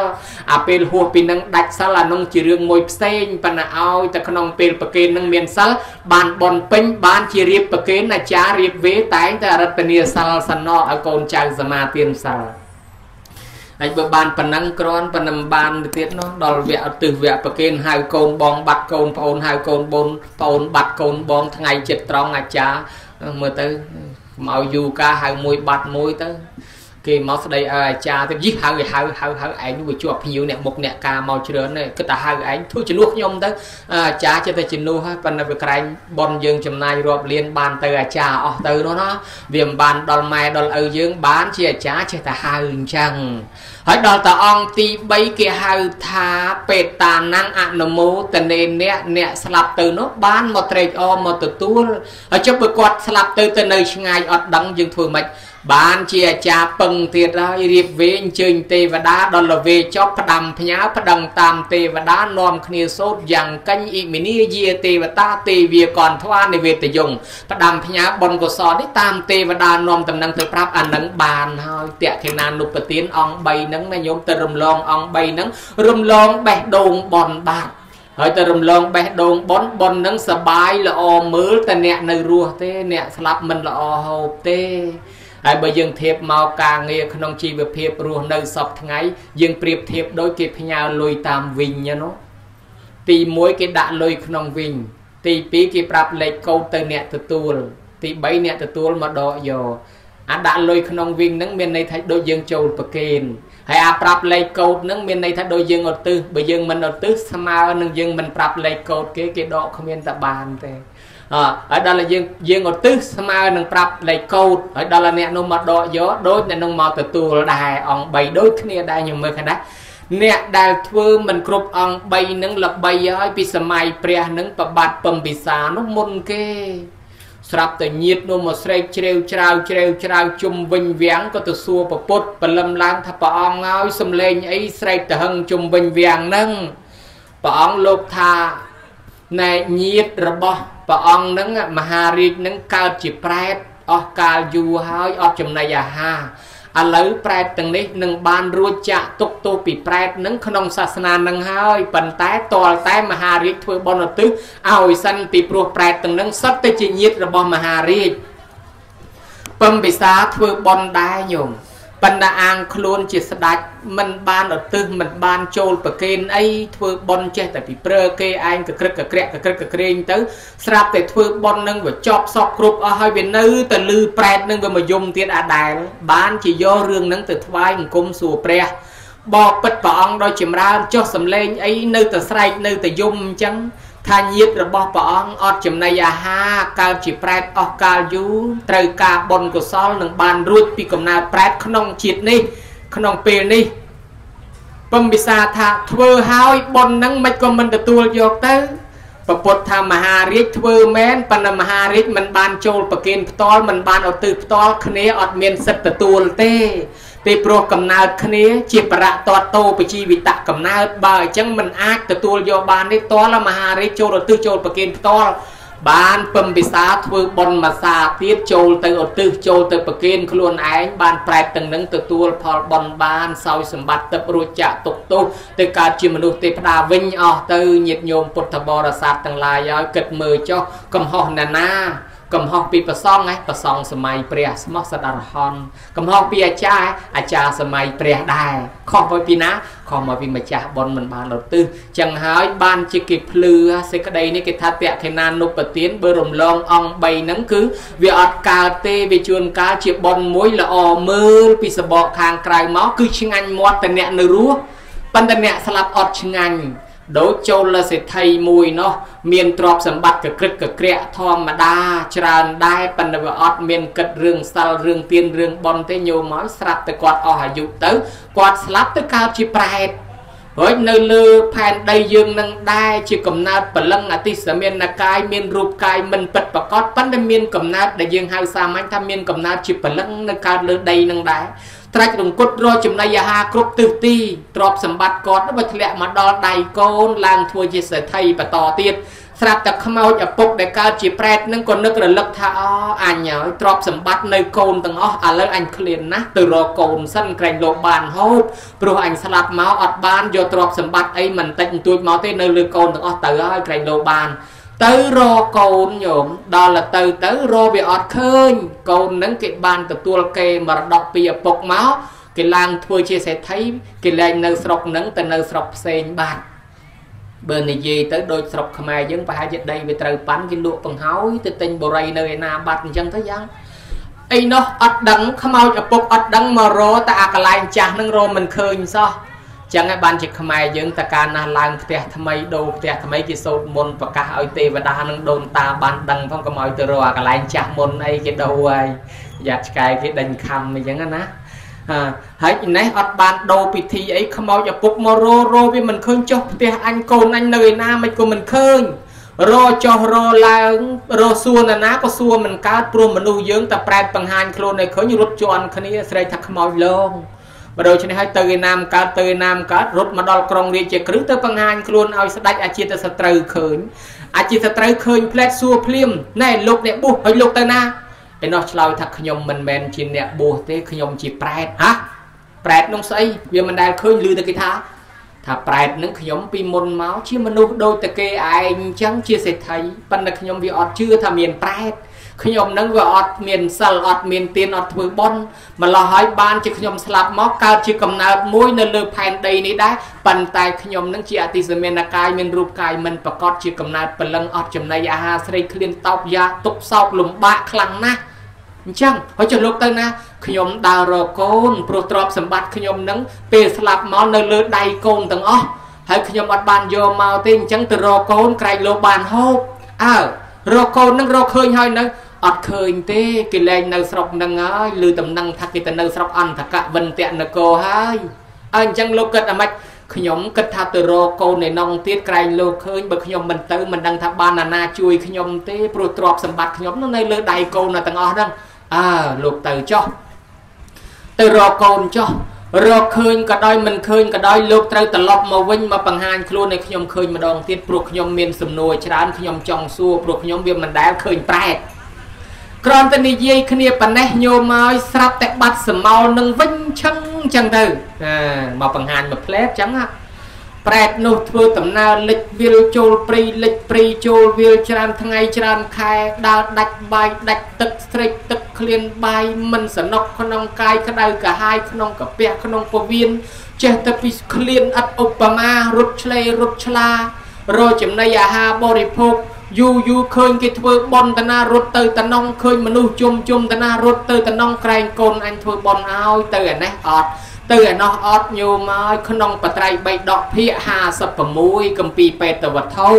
អាពេលហួសពីនឹងដាច់សិលអានោះជារឿងមួយផ្សេងប៉ុន្តែឲ្យតែក្នុងពេលប្រគេននឹងមានសិលបានបនពេញបានជារៀបប្រគេនអាចារ្យរៀបវេតែងតែរតនាសិលសណោឲ្យកូនចៅសមាទានសិល ហើយបើបានប៉ុណ្ណឹងគ្រាន់ប៉ុណ្ណឹងបានទៅទៀតនោះដល់វគ្គឧទ្ទិសវគ្គប្រគេនហៅកូនបងបាត់កូនប្អូនហៅកូនបងប្អូនបាត់កូនបងថ្ងៃចិត្តត្រង់អាចារ្យមើលទៅមកយូកាហៅមួយបាត់មួយទៅ គេមកស្ដីឲ្យអាចារ្យទៅយីហៅហៅហៅហៅឯងនោះវាជាប់ភ្ញៀវអ្នកមុខអ្នកការមកច្រើនទេគិតតែហៅឯងធ្វើជំនួសខ្ញុំទៅអាចារ្យចិត្តតែជំនួសហើយប៉ុន្តែវាក្រែងប៉ុនយើងចំណាយរាប់លានបានទៅអាចារ្យអស់ទៅនោះណាវាមិនបានដល់ម៉ែដល់ឪយើងបានជាអាចារ្យចេះតែហៅអញ្ចឹងហើយដល់តអង្គទី3គេហៅថាបេតានាំងអនុមោទនេអ្នកអ្នកស្លាប់ទៅនោះបានមកត្រេកអរមកទទួលហើយចុះបើគាត់ស្លាប់ទៅទៅនៅឆ្ងាយអត់ដឹងយើងធ្វើម៉េច បានជាអាចារ្យពឹងទៀតហើយរៀបវេអញ្ជើញទេវតាដល់លវេចប់ផ្ដាំផ្ញើប្តឹងតាមទេវតានាំគ្នាសូត្រយ៉ាងកញ្ញអ៊ីមីនីយាទេវតាទេវាកនធ្វានិវេតយងផ្ដាំផ្ញើបុណ្យកុសលនេះតាមទេវតានាំតំណែងទៅប្រាប់អានឹងបានហើយតេខេណានុពទានអង្គ3ហ្នឹងណាញោមទៅរំលងអង្គ3ហ្នឹងរំលងបេះដូងបនបាត់ហើយទៅរំលងបេះដូងប៉ុនប៉ុននឹងសបាយល្អមើលតែអ្នកនៅរស់ទេ អ្នកស្លាប់មិនល្អហូបទេ ហើយបើយើងធៀបមកការងារក្នុងជីវភាពរស់នៅសពថ្ងៃយើងប្រៀបធៀបដូចគេផ្ញើលុយតាមវិញណាទី1គេដាក់លុយក្នុងវិញ ទី2គេប្រាប់លេខកូដទៅអ្នកទទួល ទី3អ្នកទទួលមកដកយកអាដាក់លុយក្នុងវិញហ្នឹងមានន័យថាដូចយើងចូលប្រគេនហើយអាប្រាប់លេខកូដហ្នឹងមានន័យថាដូចយើងឧទ្ទិសបើយើងមិនឧទ្ទិសស្មើនឹងយើងមិនប្រាប់លេខកូដគេគេដកគ្មានតែបានទេ ហើយដល់យើងយើងឧទ្ទិសស្មើនឹងប្រាប់លេខកូដហើយដល់អ្នកនោះមកដកយកដូចអ្នកនោះមកទទួលដែរអង្គ3ដូចគ្នាដែរខ្ញុំមើលឃើញណាអ្នកដែលធ្វើមិនគ្រប់អង្គ3នឹងល្បីហើយពីសម័យព្រះនឹងប្របាទពំពិសានោះមុនគេ ស្រាប់តែញាតនោះមកស្រែកជ្រាវច្រាវជ្រាវច្រាវជុំវិញវាំងក៏ទៅសួរប្រពុតបលឹមឡើងថាព្រះអង្គហើយសំលេងអីស្រែកទៅហឹងជុំវិញវាំងហ្នឹងព្រះអង្គលោកថាណែញាតរបស់ ព្រះអង្គនឹងមហារាជនឹងកើតជាប្រែតអស់កាលយូរហើយអត់ចំណីអាហារឥឡូវប្រែតទាំងនេះនឹងបានរួចចាក់ទុកទោសពីប្រែតនឹងក្នុងសាសនានឹងហើយប៉ុន្តែតលតែមហារាជធ្វើបុណ្យឧទ្ទិសឲ្យសិនពីព្រោះប្រែតទាំងនឹងសុទ្ធតែជាញាតិរបស់មហារាជពំពិសាធ្វើបុណ្យដែរញោម បណ្ដាអាងខ្លួនជាស្ដាច់មិនបានឧទ្ទិសមិនបានចូលប្រគេនអីធ្វើបន់ចេះតែពីព្រើគេឯងកក្រឹកកក្រែកកក្រឹកកក្រែងទៅស្រាប់តែធ្វើបន់នឹងវាចប់សពគ្រប់អស់ហើយវានៅតែលឺប្រែតនឹងវាមកយំទៀតអាដែល បានជាយករឿងនឹងទៅថ្វាយអង្គមសួរព្រះបបពិតព្រះអង្គដោយចម្រើនចុះសំឡេងអីនៅតែស្រែកនៅតែយំអញ្ចឹង ថាញាតរបស់ព្រះអង្គអត់ចំណីអាហារកើតជាប្រែតអស់កាលយូរត្រូវការបុណ្យកុសលនឹងបានរួចពីកំណើតប្រែតក្នុងជាតិនេះ ក្នុងពេលនេះពំពិសាថាធ្វើហើយបុណ្យនឹងមិនក៏មិនទទួលយកទៅពពុទ្ធថាមហារាជធ្វើមែនប៉ុន្តែមហារាជមិនបានចូលប្រគេនផ្ទាល់មិនបានឧទ្ទិសផ្ទាល់គ្នាអត់មានសិទ្ធិទទួលទេ ពីព្រោះកំណើតគ្នាជាបរៈតតោបជីវិតកំណើតបើអញ្ចឹងមិនអាចទទួលយកបានទេតលមហារាជចូលឧទ្ទិសចូលប្រគេនផ្ទាល់បានពំពិសាធ្វើបុណ្យមួយសាទៀតចូលទៅឧទ្ទិសចូលទៅប្រគេនខ្លួនឯងបានប្រែតទាំងនឹងទទួលផលបុណ្យបានសោយសម្បត្តិទឹករួចចាក់ទុកទោសទៅកើតជាមនុស្សទេវតាវិញអស់ទៅញាតិញោមពុទ្ធបរិស័ទទាំងឡាយហើយគិតមើលចុះកំហុសណាណា កំហុសពីប្រសងឯងប្រសងសម័យព្រះស្មោះសដរហនកំហុសពីអាចារ្យអាចារ្យសម័យព្រះដែរខុសមកពីណាខុសមកពីម្ចាស់បុណ្យមិនបានលទិសចឹងហើយបានជាគេភ្លឺសេចក្តីនេះគេថាតេខេណានុបទានបើរំលងអង្គ3ហ្នឹងគឺវាអត់កើតទេវាជួនកាលជាបុណ្យមួយល្អមើលពីសបកខាងក្រៅមកគឺឆ្ងាញ់មាត់តែអ្នកនៅរស់ប៉ុន្តែអ្នកស្លាប់អត់ឆ្ងាញ់ ដូចចូលសេដ្ឋីមួយនោះមានទ្រព្យសម្បត្តិកក្រឹកកក្រាក់ធម្មតាច្រើនដែរប៉ុន្តែវាអត់មានគិតរឿងសិលរឿងទៀនរឿងបន់ទេញោមមកស្រាប់តែគាត់អស់អាយុទៅគាត់ស្លាប់ទៅកើតជាប្រែតហើយនៅលើផែនដីយើងនឹងដែរជាកំណើតបលឹងអតិសមានកាយមានរូបកាយមិនពិតប្រកបប៉ុន្តែមានកំណើតដែលយើងហៅសាមញ្ញថាមានកំណើតជាបលឹងនៅកើតលើដីនឹងដែរ ត្រាច់រង្គត់រកចំណីអាហារគ្រប់ទិសទីទ្រព្យសម្បត្តិគាត់បើធ្លាក់មកដល់ដៃកូនឡើងធ្វើជាសេដ្ឋីបន្តទៀតស្រាប់តែខ្មោចឪពុកដែលកើតជាប្រែតនឹងក៏នឹករលឹកថាអូអញហើយទ្រព្យសម្បត្តិនៅកូនទាំងអស់ឥឡូវអញឃ្លានណាស់ទៅរកកូនសិនក្រែងលោកបានហូបព្រោះអញស្លាប់មកអត់បានយកទ្រព្យសម្បត្តិអីមិនតិចបន្តួចមកទេនៅលើកូនទាំងអស់ទៅហើយក្រែងលោកបាន ទៅរកកូនញោមដល់ទៅទៅរកវាអត់ឃើញ កូននឹងគេបានទទួលគេមរតកពីឪពុកមកគេឡើងធ្វើជាសេដ្ឋីគេលែងនៅស្រុកនឹងទៅនៅស្រុកផ្សេងបាត់បើនិយាយទៅដូចស្រុកខ្មែរយើងប្រហែលជាដីវាត្រូវប៉ាន់គេលក់បង្ហើយទៅទិញបរិយនៅឯណាបាត់អញ្ចឹងទៅយ៉ាងអីនោះអត់ដឹងខ្មោចឪពុកអត់ដឹងមករតែអាកន្លែងចាស់នឹងរមិនឃើញសោះ ចឹងហើយបានជាខ្មែរយើងតកាលណាឡើងផ្ទះថ្មីដូរផ្ទះថ្មីគេសូត្រមុនប្រកាសឲ្យទេវតានឹងដូនតាបានដឹងផងកុំឲ្យទៅរកអាកន្លែងចាស់មុនអីគេដូរហើយយ៉ាត់ឆ្កែគេដេញខំអញ្ចឹងណាហើយនេះអត់បានដូរពិធីអីខ្មោចឪពុកមកររវាមិនឃើញចុះផ្ទះអញកូនអញនៅឯណាមិនក៏មិនឃើញរចុះរឡើងរសួរណាណាក៏សួរមិនកើតព្រោះមនុស្សយើងតែប្រែតបង្ហាញខ្លួនឲ្យឃើញរត់ជន់គ្នាស្រែកថាខ្មោចលង បើដូច្នេះហើយទៅឯណាមកើតទៅឯណាមកើតរត់មកដល់ក្រុងរាជាគ្រឹះទៅបង្ហាញខ្លួនឲ្យស្ដេចអាជាតសត្រូវឃើញអាជាតត្រូវឃើញផ្លែតសួរភ្លាមណែលោកអ្នកបុះឲ្យលោកទៅណាឯនោះឆ្លើយថាខ្ញុំមិនមែនជាអ្នកបួសទេខ្ញុំជាប្រែតហ៎ប្រែតនោះស្អីវាមិនដែលឃើញឮតែគេថាថាប្រែតនឹងខ្ញុំពីមុនមកជាមនុស្សដូចតែគេឯងអញ្ចឹងជាសេដ្ឋីប៉ុន្តែខ្ញុំវាអត់ជឿថាមានប្រែត ខ្ញុំនឹងវាអត់មានសិលអត់មានទានអត់ធ្វើបុណ្យម្ល៉េះហើយបានជាខ្ញុំស្លាប់មកកើតជាកំណើតមួយនៅលើផែនដីនេះដែរប៉ុន្តែខ្ញុំនឹងជាអតិសមានកាយមានរូបកាយមិនប្រកបជាកំណើតពលឹងអត់ចំណីអាហារស្រីឃ្លានតោកយ៉ាទុកសោកលំបាកខ្លាំងណាស់អញ្ចឹងហើយចុះលោកទៅណាខ្ញុំដើររកកូនព្រោះទ្រព្យសម្បត្តិខ្ញុំនឹងពេលស្លាប់មកនៅលើដៃកូនទាំងអស់ហើយខ្ញុំអត់បានយកមកទេអញ្ចឹងទៅរកកូនក្រែងលោកបានហូបអើរកកូននឹងរកឃើញហើយនៅ អត់ឃើញទេគេលែងនៅស្រុកនឹងហើយឬតំណឹងថាគេទៅនៅស្រុកអន្តកវិន្ទនគរហើយអើអញ្ចឹងលោកគិតអាម៉េចខ្ញុំគិតថាទៅរកកូនในនងទៀតក្រែងលោកឃើញបើខ្ញុំមិនទៅមិនដឹងថាបានអាណាជួយខ្ញុំទេព្រោះទ្រព្យសម្បត្តិខ្ញុំនៅលើដៃកូនទាំងអស់ហ្នឹងអើលោកទៅចុះទៅរកកូនចុះរកឃើញក៏ដោយមិនឃើញក៏ដោយលោកត្រូវត្រឡប់មកវិញមកបង្ហាញខ្លួនឲ្យខ្ញុំឃើញម្ដងទៀតព្រោះខ្ញុំមានសំណួរច្រើនខ្ញុំចង់សួរព្រោះខ្ញុំវាមិនដែលឃើញប្រែត គ្រាន់តែនិយាយគ្នាប៉ណេះញោមមកស្រាប់តែបាត់សមោលនឹងវិញឈឹងចឹងទៅមកបង្ហាញមកផ្លែតចឹងណាប្រែតនោះធ្វើដំណើរលិចវាលចូលព្រៃលិចព្រៃចូលវាលច្រើនថ្ងៃច្រើនខែដើរដាច់បាយដាច់ទឹកស្រេកទឹកឃ្លានបាយមិនសនុកក្នុងកាយក្តៅកាហាយក្នុងកាពះក្នុងពវៀនចេះតែពីឃ្លានឥតឧបមារត់ឆ្លេរត់ឆ្លារកចំណីអាហារបរិភោគ យូរយូរឃើញគេធ្វើបន់តាណារត់ទៅតំណងឃើញមនុស្សជុំជុំតាណារត់ទៅតំណងក្រែងកូនអញធ្វើបន់ឲ្យទៅអានេះអត់ទៅឯណោះអត់ញោមមកក្នុងបត្រៃបីដកភាក56កម្ពីបេតវត្ថុ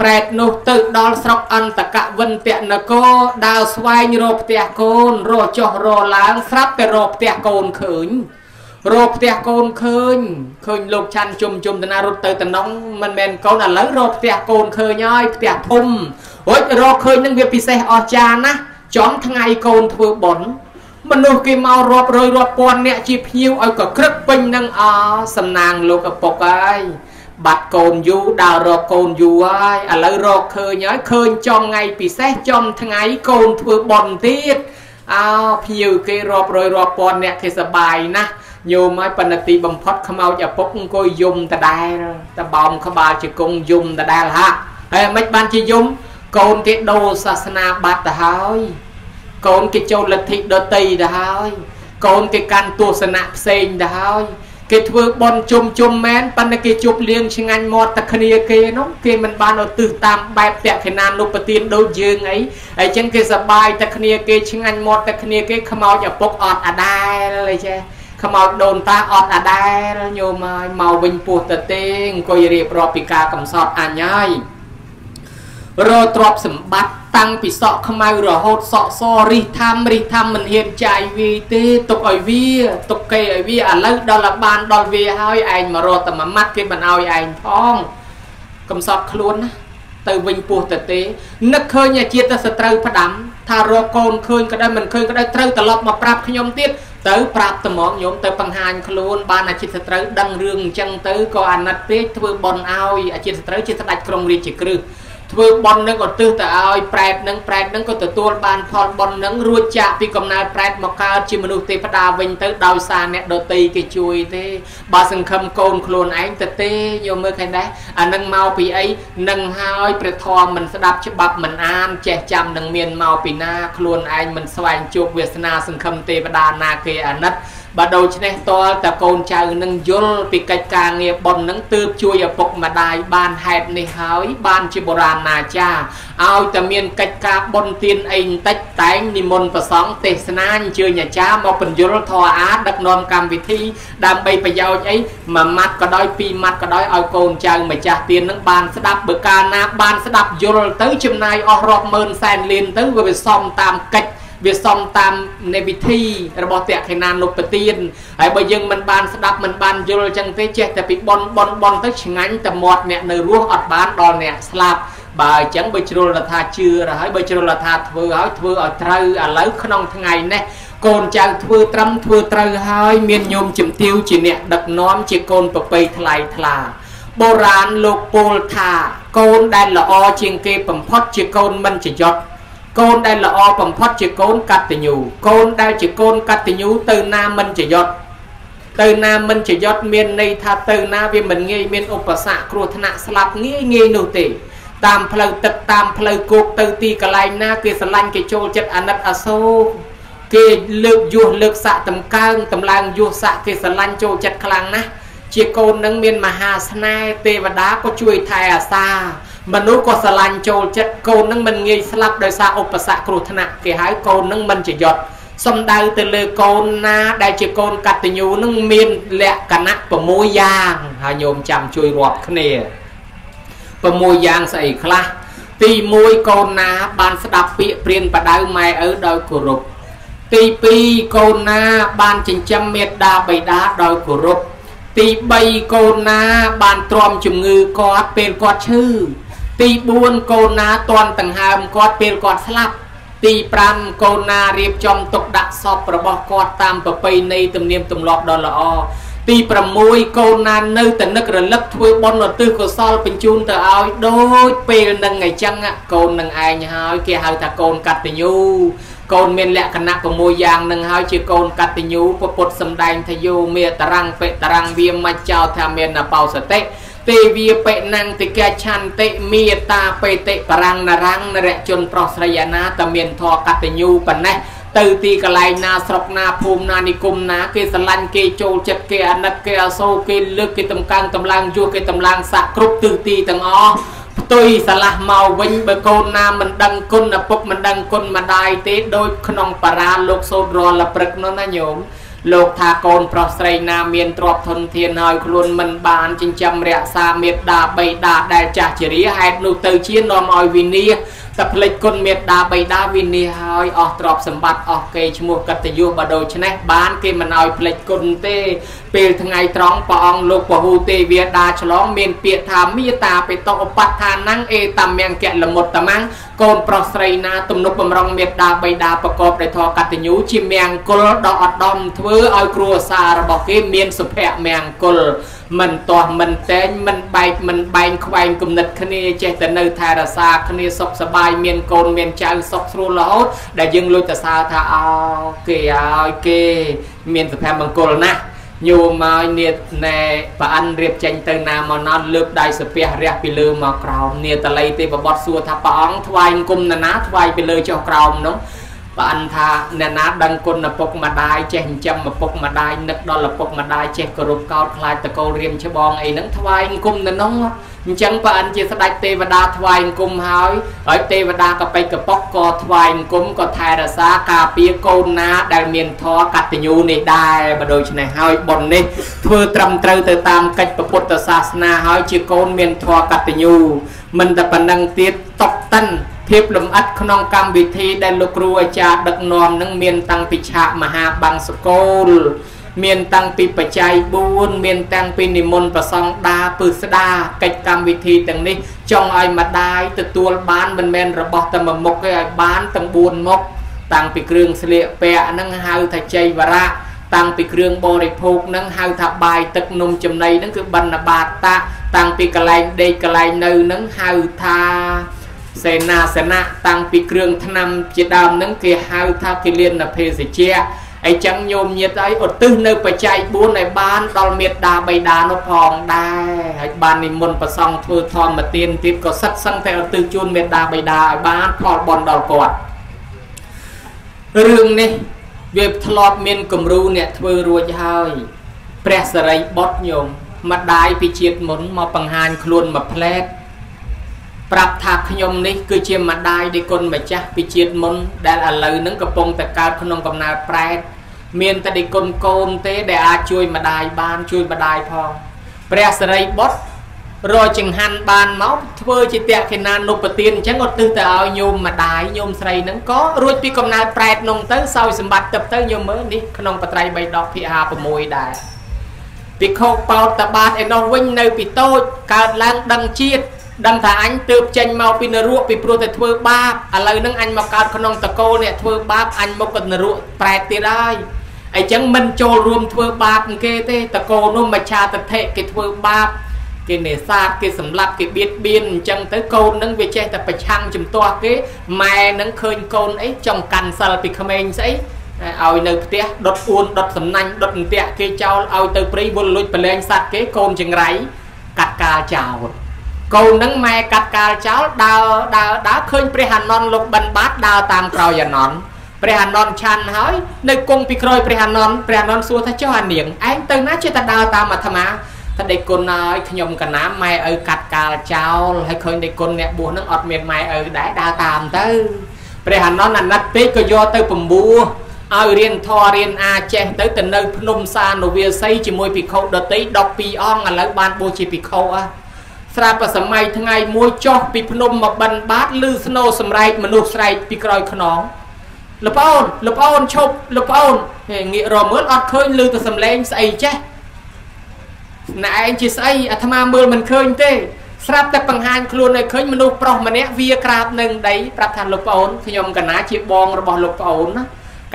ប្រែតនោះទៅដល់ស្រុកអន្តកវិន្ទនគរដើរស្វែងរកផ្ទះកូនរកចុះរឡើងស្រាប់តែរកផ្ទះកូនឃើញ រកផ្ទះកូនឃើញឃើញលោកឆាន់ជុំជុំតាណារត់ទៅតំណងមិនមែនកូនឥឡូវរកផ្ទះកូនឃើញហើយផ្ទះធំរួចរកឃើញនឹងវាពិសេសអស្ចារ្យណាស់ចំថ្ងៃកូនធ្វើបុណ្យមនុស្សគេមករាប់រយរាប់ពាន់អ្នកជាភ្ញៀវឲ្យកក្រឹកពេញនឹងអសំណាងលោកឪពុកហើយបាត់កូនយូរដើររកកូនយូរហើយឥឡូវរកឃើញហើយឃើញចំថ្ងៃពិសេសចំថ្ងៃកូនធ្វើបន់ទៀតអោភ្ញៀវគេរាប់រយរាប់ពាន់អ្នកគេសប្បាយណាស់ ញោមហើយបណ្ណទីបំផុតខ្មោចឪពុកអង្គុយយំដដែលតបោមក្បាលជាគង់យំដដែលហាក់ហើយមិនបានជាយំកូនគេដូរសាសនាបាត់ទៅហើយកូនគេចូលលទ្ធិដតីទៅហើយកូនគេកាន់ទស្សនៈផ្សេងទៅហើយគេធ្វើបន់ជុំជុំមែនប៉ុន្តែគេជប់លៀងឆ្ងាញ់មាត់តែគ្នាគេនោះគេមិនបានឧទ្ទិសតាមបែបតក្ខណានុបទានដូចយើងអីហើយចឹងគេសបាយតែគ្នាគេឆ្ងាញ់មាត់តែគ្នាគេខ្មោចឪពុកអត់អាដែលអីចេះ ខ្មោចដូនតាអត់អាដែលញោមហើយមកវិញពោះទៅទេអង្គុយរៀបរាប់ពីការកំសត់អញហើយរទ្រពសម្បត្តិតាំងពីសក់ខ្មៅរហូតសក់សរិះធម្មរិះធម្មមិនហ៊ានចាយវាទេទុកឲ្យវាទុកគេឲ្យវាឥឡូវដល់បានដល់វាហើយឯងមករត់តែមួយម៉ាត់គេមិនឲ្យឯងផងកំសត់ខ្លួនណាទៅវិញពោះទៅទេនឹកឃើញអាជាតិសត្រូវផ្ដាំថារកកូនឃើញក៏ដោយមិនឃើញក៏ដោយត្រូវត្រឡប់មកប្រាប់ខ្ញុំទៀត ទៅប្រាប់ត្មងញោមទៅបង្ហាញខ្លួនបានអាចិតសត្រូវដឹងរឿងអញ្ចឹងទៅក៏អាណិតពេកធ្វើបន់ឲ្យអាចិតសត្រូវជាស្ដេចក្រុងរាជក្រឹស ធ្វើបន់នឹងក៏ទើសទៅឲ្យប្រែតនឹងប្រែតនឹងក៏ទទួលបានផលបន់នឹងរួចចាកពីកំណើតប្រែតមកកើតជាមនុស្សទេវតាវិញទៅដោយសារអ្នកដតីគេជួយទេបើសង្ឃឹមកូនខ្លួនឯងទៅទេយកមើលឃើញដែរអានឹងមកពីអីនឹងហើយព្រះធម៌មិនស្ដាប់ច្បាប់មិនអានចេះចាំនឹងមានមកពីណាខ្លួនឯងមិនស្វែងជួបវាសនាសង្ឃឹមទេវតាណាគេអាណិត បើដូច្នេះតលតកូនចៅនឹងយល់ពីកិច្ចការងារប៉ុននឹងទើបជួយឪពុកម្ដាយបានហេតុនេះហើយ បានជាបុរាណណាចាឲ្យតែមានកិច្ចការប៉ុនទៀនអីបន្តិចតែងនិមន្តប្រសង់ទេសនាអញ្ជើញអាចារ្យមកបញ្យលធរអាដឹកនាំកម្មវិធី ដើម្បីប្រយោជន៍អីមួយម៉ាត់ក៏ដោយពីរម៉ាត់ក៏ដោយឲ្យកូនចៅម្ចាស់ទៀននឹងបានស្ដាប់បើកាលណាបានស្ដាប់យល់ទៅចំណាយអស់រាប់ម៉ឺនសែនលានទៅវាសំតាមកិច្ច វាសំតាមនៃវិធីរបស់តេខេណានុបទានហើយបើយើងមិនបានស្ដាប់មិនបានយល់អញ្ចឹងទេចេះតែពីបនបនបនទៅឆ្ងាញ់តែមាត់អ្នកនៅរស់អត់បានដល់អ្នកស្លាប់បើអញ្ចឹងបើជ្រុលថាជឿទៅហើយបើជ្រុលថាធ្វើហើយធ្វើឲ្យត្រូវឥឡូវក្នុងថ្ងៃនេះកូនចៅធ្វើត្រឹមធ្វើត្រូវហើយមានញោមជំទាវជាអ្នកដឹកនាំជាកូនប្រពៃថ្លៃថ្លាបុរាណលោកពោលថា កូនដែលល្អជាងគេបំផុតជាកូនមិនចយត់ កូនដែលល្អបំផុតជាកូនកតញ្ញូកូនដែលជាកូនកតញ្ញូទៅណាមិនចយត់ទៅណាមិនចយត់មានន័យថាទៅណាវាមិនងាយមានឧបសគ្គគ្រោះថ្នាក់ស្លាប់ងាយងាយនោះទេតាមផ្លូវទឹកតាមផ្លូវគោកទៅទីកន្លែងណាគេស្រឡាញ់គេចូលចិត្តអាណិតអាសូរគេលើកយោះលើកសាក់តម្កើងតម្លើងយោះសាក់គេស្រឡាញ់ចូលចិត្តខ្លាំងណាស់ជាកូននឹងមានមហាស្នេហ៍ទេវតាក៏ជួយថែអាសា មនុស្សក៏ស្រឡាញ់ចូលចិត្តកូននឹងមិនងាយស្លាប់ដោយសារឧបសគ្គគ្រោះថ្នាក់គេហៅកូននឹងមិនចយត់សំដៅទៅលើកូនណាដែលជាកូនកតញ្ញូនឹងមានលក្ខណៈ6យ៉ាងហើយញោមចាំជួយរាប់គ្នា6យ៉ាងស្អីខ្លះទី1កូនណាបានស្ដាប់ពាក្យព្រានបដៅម៉ែឪដោយគោរពទី2កូនណាបានចិញ្ចឹមមេត្តាបិតាដោយគោរពទី3កូនណាបានទ្រាំជំងឺគាត់ពេលគាត់ឈឺ ទី4កូនណាតន់ដង្ហើមគាត់ពេលគាត់ស្លាប់ទី5កូនណារៀបចំទុកដាក់សពរបស់គាត់តាមប្រពៃណីទំនៀមទម្លាប់ដ៏ល្អទី6កូនណានៅតែនឹករលឹកធ្វើបុណ្យឧទ្ទិសកុសលបញ្ជូនទៅឲ្យដូចពេលនឹងអញ្ចឹងកូននឹងឯងហើយគេហៅថាកូនកតញ្ញូកូនមានលក្ខណៈ6យ៉ាងនឹងហើយជាកូនកតញ្ញូពុទ្ធសំដែងថាយោមេតរੰបិតរੰវាមច្ចោថាមានបោសតិ ទេវាបិណੰតិកឆន្តិមេតាបេតិបរੰនរੰនរជនប្រុសស្រីអាណាតមានធរកតញ្ញូប៉ុណ្ណេះទៅទីកន្លែងណាស្រុកណាភូមិណានិគមណាគេស្រឡាញ់គេចូលចិត្តគេអាណិតគេអសូរគេលើកគេតម្កើងតម្លើងយោគេតម្លើងសាក់គ្រប់ទិសទីទាំងអស់ផ្ទុយស្រឡះមកវិញបើកូនណាមិនដឹងគុណឪពុកមិនដឹងគុណម្ដាយទេដូចក្នុងបារាលោកសូត្ររាល់ព្រឹកនោះណាញោម លោកថាកូនប្រុសស្រីណាមានទ្រព្យធនធានហើយខ្លួនមិនបានចិញ្ចឹមរក្សាមេត្តាបៃតាដែលចាស់ជរាហេតុនោះទៅជានាំឲ្យវិនាស តែផ្លេចគុណមេត្តាបៃតាវិនិច្ឆ័យហើយអស់ទ្រព្យសម្បត្តិអស់គេឈ្មោះកតញ្ញុបើដូច្នេះបានគេមិនឲ្យផ្លេចគុណទេ ពេលថ្ងៃត្រង់ព្រះអង្គលោកពហុទេវាដាឆ្លងមានពាក្យថាមេតាបេតឧបត្ថានੰអេតមង្គលមុតតមੰកូនប្រុសស្រីណាទំនុកបំរុងមេត្តាបៃតាប្រកបដោយធម៌កតញ្ញូជាមង្គលដ៏ឧត្តមធ្វើឲ្យគ្រួសាររបស់គេមានសុភមង្គល មិនទាស់មិនតែងមិនបែកមិនបែងខ្វែងគំនិតគ្នាចេះតែនៅថែរក្សាគ្នាសុខសប្បាយមានកូនមានចៅសុខស្រួលរហូតដែលយើងលួចទៅសើថាអោគេឲ្យគេមានសុភមង្គលណាស់ញោមមកនាណែប្រអិនរៀបចេញទៅណាមកណត់លើកដៃសាពះរះពីលើមកក្រោមនាតល័យទេបបត់សួរថាព្រះអង្គថ្វាយអង្គមណាណាថ្វាយពីលើចុះក្រោមនោះ បើអិនថាអ្នកណាដឹងគុណឪពុកម្ដាយចេះចិញ្ចឹមឪពុកម្ដាយនឹកដល់ឪពុកម្ដាយចេះគោរពកោតខ្លាចតកូលរៀមច្បងអីហ្នឹងថ្វាយអង្គមនៅនោះអញ្ចឹងបើអិនជាស្ដេចទេវតាថ្វាយអង្គមហើយហើយទេវតាកបិកប៉ុកក៏ថ្វាយអង្គមក៏ថែរក្សាការពារកូនណាដែលមានធម៌កតញ្ញូនេះដែរបើដូច្នេះហើយបុណ្យនេះធ្វើត្រឹមត្រូវទៅតាមកិច្ចពុទ្ធសាសនាហើយជាកូនមានធម៌កតញ្ញូមិនតែប៉ុណ្ណឹងទៀតតកតិន ភាពលំអិតក្នុងកម្មវិធីដែលលោកគ្រូអាចារ្យដឹកនាំនឹងមានតាំងពីឆាកមហាបង្សកូល មានតាំងពីបច្ច័យ4មានតាំងពីនិមន្តប្រសងដាពឹស្ដាកិច្ចកម្មវិធីទាំងនេះចង់ឲ្យម្ដាយទទួលបានមិនមែនរបស់តែមួយមុខទេឲ្យបានទាំង4មុខតាំងពីគ្រឿងស្លៀកពាក់ហ្នឹងហៅថាជ័យវរៈតាំងពីគ្រឿងបរិភោគហ្នឹងហៅថាបាយទឹកនំចំណីហ្នឹងគឺបណ្ឌបាតៈតាំងពីកន្លែងដេកកន្លែងនៅហ្នឹងហៅថា សេនាសនៈតាំងពីគ្រឿងថ្នាំជាដើមហ្នឹងគេហៅថាគិលានភេសជ្ជៈអីចឹងញោមញាតអីឧទ្ទិសនៅបច្ច័យ4ឲ្យបានដល់មេត្តាបៃតានោះផងដែរហើយបាននិមន្តប្រសង់ធ្វើធម្មទានទៀតក៏សិតសឹងតែឧទ្ទិសជូនមេត្តាបៃតាឲ្យបានផលបុណ្យដល់គាត់រឿងនេះវាធ្លាប់មានគំរូអ្នកធ្វើរួចហើយព្រះសរិបុត្រញោមម្ដាយពីជាតិមុនមកបង្ហាញខ្លួនមួយផ្លែត ប្រាប់ថាខ្ញុំនេះគឺជាម្ដាយនៃគុណម្ចាស់ពីជាតិមុនដែលឥឡូវហ្នឹងកំពុងតែកើតក្នុងកំណើតប្រែតមានតែនៃគុណកូនទេដែលអាចជួយម្ដាយបានជួយម្ដាយផងព្រះសរិបុត្ររកចង្ហាន់បានមកធ្វើជាតេខេណានុបទានអញ្ចឹងគាត់ទិសទៅឲ្យញោមម្ដាយញោមស្រីហ្នឹងក៏រួចពីកំណើតប្រែតនំទៅសោយសម្បត្តិទឹកទៅញោមមើលនេះក្នុងបត្រៃ3ដកភា56ដែរពិខុបោតតបាតឯនោះវិញនៅពីតូចកើតឡើងដឹងជាតិ ដឹងថាអញទើបចេញមកពីនរកពីព្រោះតែធ្វើបាបឥឡូវហ្នឹងអញមកកើតក្នុងតកូលអ្នកធ្វើបាបអញមកក៏នរកប្រែតទៀតហើយអញ្ចឹងមិនចូលរួមធ្វើបាបគេទេតកូលនោះមច្ឆាទិដ្ឋិគេធ្វើបាបគេនេសាទគេសម្លាប់គេបៀតបៀនអញ្ចឹងទៅកូននឹងវាចេះតែប្រឆាំងជំទាស់គេម៉ែនឹងឃើញកូនអីចង់កាន់សិលពីក្មេងស្អីឲ្យនៅផ្ទះដុតអួនដុតសំណាញ់ដុតអន្ទាក់គេចោលឲ្យទៅព្រៃវល់លួចប្រឡែងសัตว์គេកូនចង្រៃកាត់កាលចោល កូននឹងម៉ែកាត់កាលចោលដើរដើរដើរឃើញព្រះអានន្ទលោកបិណ្ឌបាតដើរតាមក្រោយអានន្ទព្រះអានន្ទឆាន់ហើយនៅគង់ពីក្រោយព្រះអានន្ទព្រះអានន្ទសួរថាចុះអានាងឯងទៅណាចេះតែដើរតាមអាត្មាថាដេគុណហើយខ្ញុំកណាម៉ែឪកាត់កាលចោលហើយឃើញដេគុណអ្នកបួសនឹងអត់មានម៉ែឪដែរដើរតាមទៅព្រះអានន្ទអាណិតពេកក៏យកទៅពំបួសឲ្យរៀនធររៀនអាចេះទៅទៅនៅភ្នំសានុវាស័យជាមួយភិក្ខុដតី12អង្គឥឡូវបានបួសជាភិក្ខុអ่ะ ស្រាប់តែសម័យថ្ងៃមួយចុះពីភ្នំមកបិណ្ឌបាតឮស្នូសម្រែកមនុស្សស្រែកពីក្រោយខ្នងលប្អូនលប្អូនឈប់លប្អូនងាករមើលអត់ឃើញឮតែសំឡេងស្អីចេះណែឯងជាស្អីអាត្មាមើលមិនឃើញទេស្រាប់តែបង្ហាញខ្លួនឲ្យឃើញមនុស្សប្រុសម្នាក់វាក្រាបនឹងដីប្រាប់ថាលោកប្អូនខ្ញុំកណាជាបងរបស់លោកប្អូនណា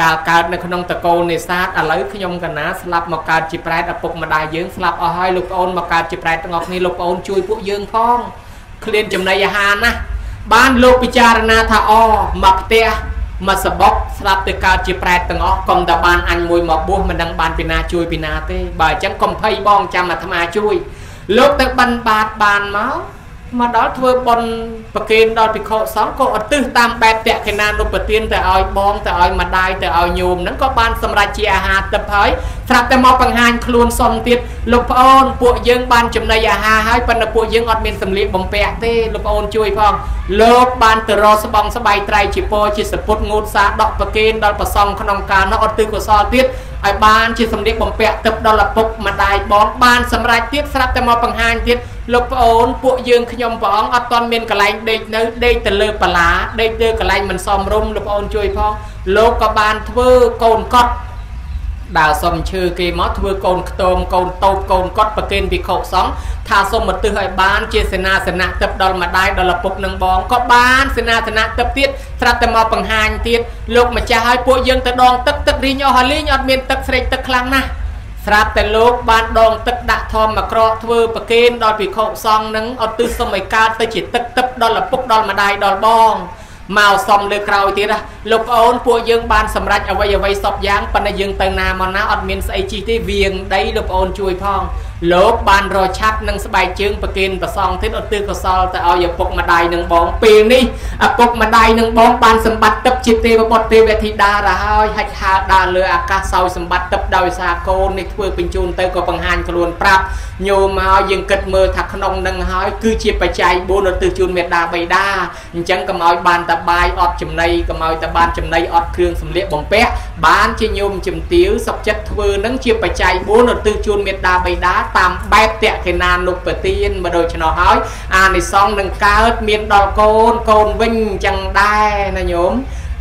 កាលកើតនៅក្នុងតកូលនេសាទឥឡូវខ្ញុំកណាស្លាប់មកកើតជាប្រែតឪពុកម្ដាយយើងស្លាប់អស់ហើយលោកប្អូនមកកើតជាប្រែតទាំងអស់គ្នាលោកប្អូនជួយពួកយើងផងឃ្លានចំណីអាហារណាបានលោកពិចារណាថាអមកផ្ទះមកសបុកស្លាប់ទៅកើតជាប្រែតទាំងអស់កុំតែបានអញមួយមកបួសមិនដឹងបានពីណាជួយពីណាទេបើអញ្ចឹងកុំភ័យបងចាំអាត្មាជួយ លោកទៅបិណ្ឌបាតបានមក មកដល់ធ្វើបន់ប្រគេនដល់ភិក្ខុសង្ឃក៏ឧទ្ទិសតាមបែបតក្កិណានុប្រទានទៅឲ្យបងទៅឲ្យម្ដាយទៅឲ្យញោមហ្នឹងក៏បានសម្រេចជាអាហារទឹកហើយស្រាប់តែមកបង្ហាញខ្លួនសុំទៀតលោកប្អូនពួកយើងបានចំណីអាហារហើយប៉ុន្តែពួកយើងអត់មានសម្លៀកបំពាក់ទេលោកប្អូនជួយផងលោកបានទៅរកស្បង់ស្បៃត្រៃជាពរជាសពុតងូតសាដកប្រគេនដល់ប្រសងក្នុងការនោះឧទ្ទិសកុសលទៀតឲ្យបានជាសម្លៀកបំពាក់ទឹកដល់ឪពុកម្ដាយបងបានសម្រេចទៀតស្រាប់តែមកបង្ហាញទៀតលោកប្អូនពួកយើងខ្ញុំព្រះអង្គអត់ទាន់មានកន្លែងដេកនៅដេកទៅលើបលាដេកទៅកន្លែងមិនសមរម្យលោកប្អូនជួយផងលោកក៏បានធ្វើកូនកត់ ដើរសុំឈើគេមកធ្វើកូនខ្ទមកូនតូបកូនកត់ប្រគេនភិក្ខុសង្ឃថាសុំមកទឹះឲ្យបានជាសេនាសនៈទឹកដល់ម្ដាយដល់ឪពុកនឹងបងក៏បានសេនាសនៈទឹកទៀតស្រាប់តែមកបង្ហាញទៀតលោកម្ចាស់ឲ្យពួកយើងទៅដងទឹកទឹករីងអស់ហើយលេងអត់មានទឹកស្រេកទឹកខ្លាំងណាស់ស្រាប់តែលោកបានដងទឹកដាក់ធម្មក្រកធ្វើប្រគេនដល់ភិក្ខុសង្ឃនឹងអត់ទិសសុំឲ្យកើតទៅជាទឹកទឹកដល់ឪពុកដល់ម្ដាយដល់បង មកសំលើក្រោយទៀតណាលោកប្អូនពួកយើងបានសម្រេចអ្វីអ្វីសពយ៉ាងប៉ុន្តែយើងទៅណាមកណាអត់មានស្អីជីទេវៀងដីលោកប្អូនជួយផង លោកបានរឆាត់នឹងស្បែកជើងប្រគេនប្រសងទៀតឧទ្ទិសកុសលទៅឲ្យឪពុកម្ដាយនឹងបងពេលនេះឪពុកម្ដាយនឹងបងបានសម្បត្តិទឹកជាទេវបុត្រទេវធីតារហើយហាច់ហាលដើរលើអាកាសសោយសម្បត្តិទឹកដោយសារកូននេះធ្វើបញ្ជូនទៅក៏បង្ហាញខ្លួនប្រាប់ញោមមកយើងគិតមើលថាក្នុងនឹងហើយគឺជាបច្ច័យ4ឧទ្ទិសជូនមេដាបៃតាអញ្ចឹងកុំឲ្យបានតបាយអត់ចំណីកុំឲ្យតបានចំណីអត់គ្រឿងសម្លៀកបំពាក់បានជាញោមជំទាវសុខចិត្តធ្វើនឹងជាបច្ច័យ4ឧទ្ទិសជូនមេដាបៃតាតាមបែបតក្កិណានុបទានមកដូច្នោះហើយ អានិសង្ឃនឹងកើតមានដល់កូនកូនវិញអញ្ចឹងដែរណាញោម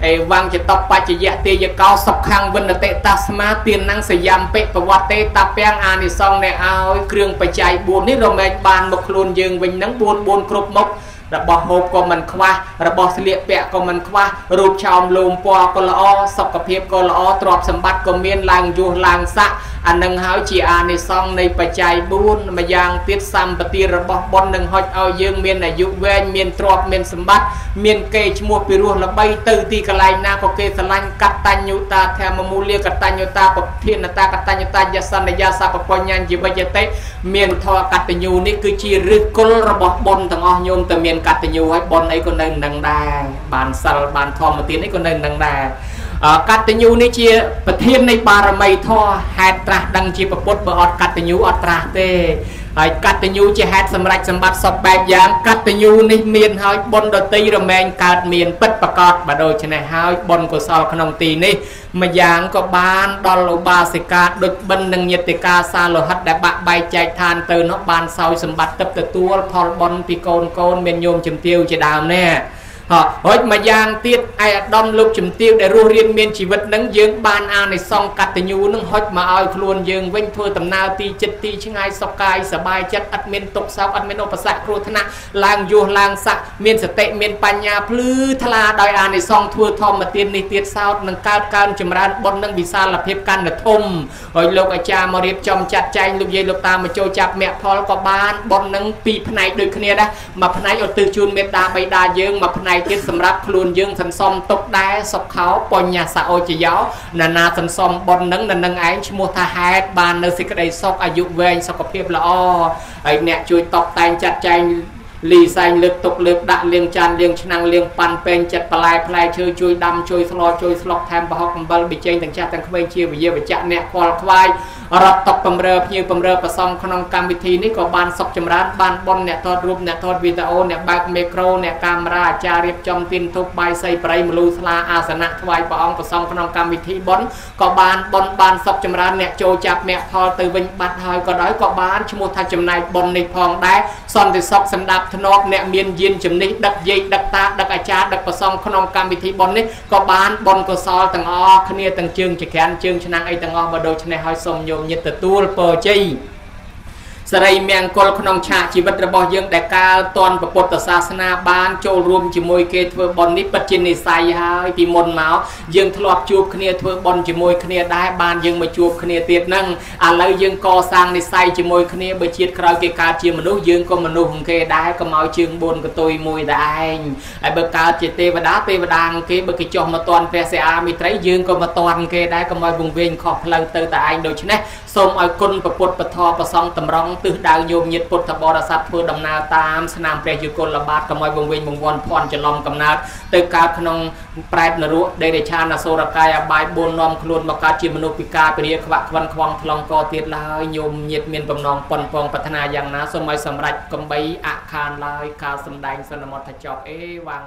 អេវងចតបច្ចយៈទេយកោសុខੰវិនតិតាស្មាទាននឹងសយំពិប្រវត្តិទេតាពាំងអានិសង្ឃអ្នកឲ្យគ្រឿងបច្ច័យ4នេះរមែងបានមកខ្លួនយើងវិញនឹង4 4គ្រប់មុខរបស់ហូបក៏មិនខ្វះរបស់ស្លៀកពាក់ក៏មិនខ្វះរូបឆោមលោមពណ៌ក៏ល្អសុខភាពក៏ល្អទ្រព្យសម្បត្តិក៏មានឡើងយោះឡើងស័ក អានឹងហើយជាអានិសង្សនៃបច្ច័យ4ម្យ៉ាងទៀតសម្បទារបស់បុណ្យនឹងហុចឲ្យយើងមានអាយុវែងមានទ្រព្យមានសម្បត្តិមានកេរ្តិ៍ឈ្មោះពីរោះល្បីទៅទីកន្លែងណាក៏គេស្រឡាញ់កតញ្ញូតាធម្មមូលាកតញ្ញូតាពធានតាកតញ្ញូតាយសន្យាសពបញ្ញជីវិយតិមានធម៌កតញ្ញូនេះគឺជាឫសគល់របស់បុណ្យទាំងអស់ញោមតែមានកតញ្ញូហើយបុណ្យអីក៏នៅនឹងដែរបានសិលបានធម្មទានអីក៏នៅនឹងដែរ កតញ្ញូនេះជាប្រធាននៃបារមីធម៌ហេតុត្រាស់ដឹងជាពុទ្ធបើអត់កតញ្ញូអត់ត្រាស់ទេហើយកតញ្ញូជាហេតុសម្រេចសម្បត្តិសពបែបយ៉ាងកតញ្ញូនេះមានហើយបុណ្យដតីរមែងកើតមានពិតប្រកបបើដូច្នេះហើយបុណ្យកុសលក្នុងទីនេះម្យ៉ាងក៏បានដល់ឧបាសិកាដូចបិណ្ឌនិងញាតិកាសាលោហិតដែលបាក់បែកចែកឋានទៅនោះបានសោយសម្បត្តិទឹកទទួលផលបុណ្យពីកូនកូនមានញោមជំទាវជាដើមនេះ រួចម្យ៉ាងទៀតឯអាដាមលោកជំទាវដែលរស់រៀនមានជីវិតនឹងយើងបានអានិសង្សកតញ្ញូនឹងហុចមកឲ្យខ្លួនយើងវិញធ្វើដំណើរទីចិត្តទីឆ្ងាយសុខកាយសบายចិត្តអត់មានទុក្ខសោកអត់មានឧបសគ្គគ្រោះថ្នាក់ឡើងយោះឡើងស័កមានសតិមានបញ្ញាភ្លឺថ្លាដោយអានិសង្សធ្វើធម្មទាននេះទៀតសោតនឹងកើតកើនចម្រើនបុណ្យនឹងវិសាលភាពកាន់តែធំហើយលោកអាចារ្យមករៀបចំចាត់ចែងលោកយាយលោកតាមកចូលចាប់មគ្គផលក៏បានបុណ្យនឹងពីរផ្នែកដូចគ្នាដែរមួយផ្នែកឧទ្ទិសជូនមេត្តាបិតាយើងមួយផ្នែក កទៀតសម្រាប់ខ្លួនយើងសន្សំទុកដែរសុខោបញ្ញសអូចយោណានាសន្សំប៉ុននឹងនៅនឹងឯងឈ្មោះថាហេតុបាននៅសេចក្តីសុខអាយុវែងសុខភាពល្អហើយអ្នកជួយតបតែងចាត់ចែង លីសែងលើកទុកលើកដាក់លៀងចានលៀងឆ្នាំងលៀងប៉ាន់ពេងចិត្តបន្លែផ្លែឈើជួយដាំជួយស្លជួយស្លុកថែមប្រហុកអំបិលប៊ីចេងទាំងចាស់ទាំងក្មេងជាវិយាវចៈអ្នកខ្វល់ខ្វាយរត់តកបំរើភ្ញៀវបំរើប្រសំក្នុងកម្មវិធីនេះក៏បានសុខចម្រើនបានបនអ្នកថតរូបអ្នកថតវីដេអូអ្នកបើកមីក្រូអ្នកកាមេរ៉ាអាចារ្យរៀបចំទីនធូបបាយសីប្រៃមលូស្លាអាសនៈថ្វាយព្រះអង្គប្រសំក្នុងកម្មវិធីបនក៏បានបនបានសុខចម្រើនអ្នកចូលចាប់មគ្គផលទៅវិញបាត់ហើយក៏ដោយក៏បានឈ្មោះថាចំណែកបននេះផងដែរ សន្តិសុខសម្ដាប់ធ្នាប់អ្នកមានយានជំនិះដឹកយាយដឹកតាដឹកអាចារ្យដឹកប្រសំក្នុងកម្មវិធីបននេះក៏បានបនកុសលទាំងអស់គ្នាទាំងជើងចក្រានជើងឆ្នាំងអីទាំងអស់បើដូច្នេះហើយសូមញោមញាតិទទួលពរជ័យ សិរីមង្គលក្នុងឆាកជីវិតរបស់យើងដែលកើតន់ពុទ្ធសាសនាបានចូលរួមជាមួយគេធ្វើបុណ្យនេះពិតជានិស័យហើយពីមុនមកយើងធ្លាប់ជួបគ្នាធ្វើបុណ្យជាមួយគ្នាដែរបានយើងមកជួបគ្នាទៀតហ្នឹងឥឡូវយើងកសាងនិស័យជាមួយគ្នាបើជាតិក្រោយគេកើតជាមនុស្សយើងក៏មនុស្សអង្គគេដែរកុំឲ្យជើងបួនកតុយមួយតែឯងហើយបើកើតជាទេវតាទេវតាអង្គគេបើគេចុះមកតន់ព្រះសិអាមិត្រីយើងក៏មកតន់គេដែរកុំឲ្យវង្វេងខុសផ្លូវទៅតែឯងដូច្នេះ សូមឲ្យគុណពុទ្ធពធប្រសងតម្រង់ទិសដៅញោមញាតពុទ្ធបរិស័ទធ្វើដំណើរតាមស្នាមព្រះយុគលបាតកុំឲ្យវង្វេងវង្វាន់ភ័ន្តច្រឡំកំណើតទៅកើតក្នុងប្រែតនរកដេរឆានអសូរកាយអបាយ4នាំខ្លួនមកកើតជាមនុស្សពិការពរិយខ្វាក់ខ្វិនខ្វងថ្លង់កទៀតឡើយញោមញាតមានបំណងប៉ុនប៉ងប្រាថ្នាយ៉ាងណាសូមឲ្យសម្រេចកំបីអខានឡើយការសំដែងសន្មតថាចប់អេវ៉ាំង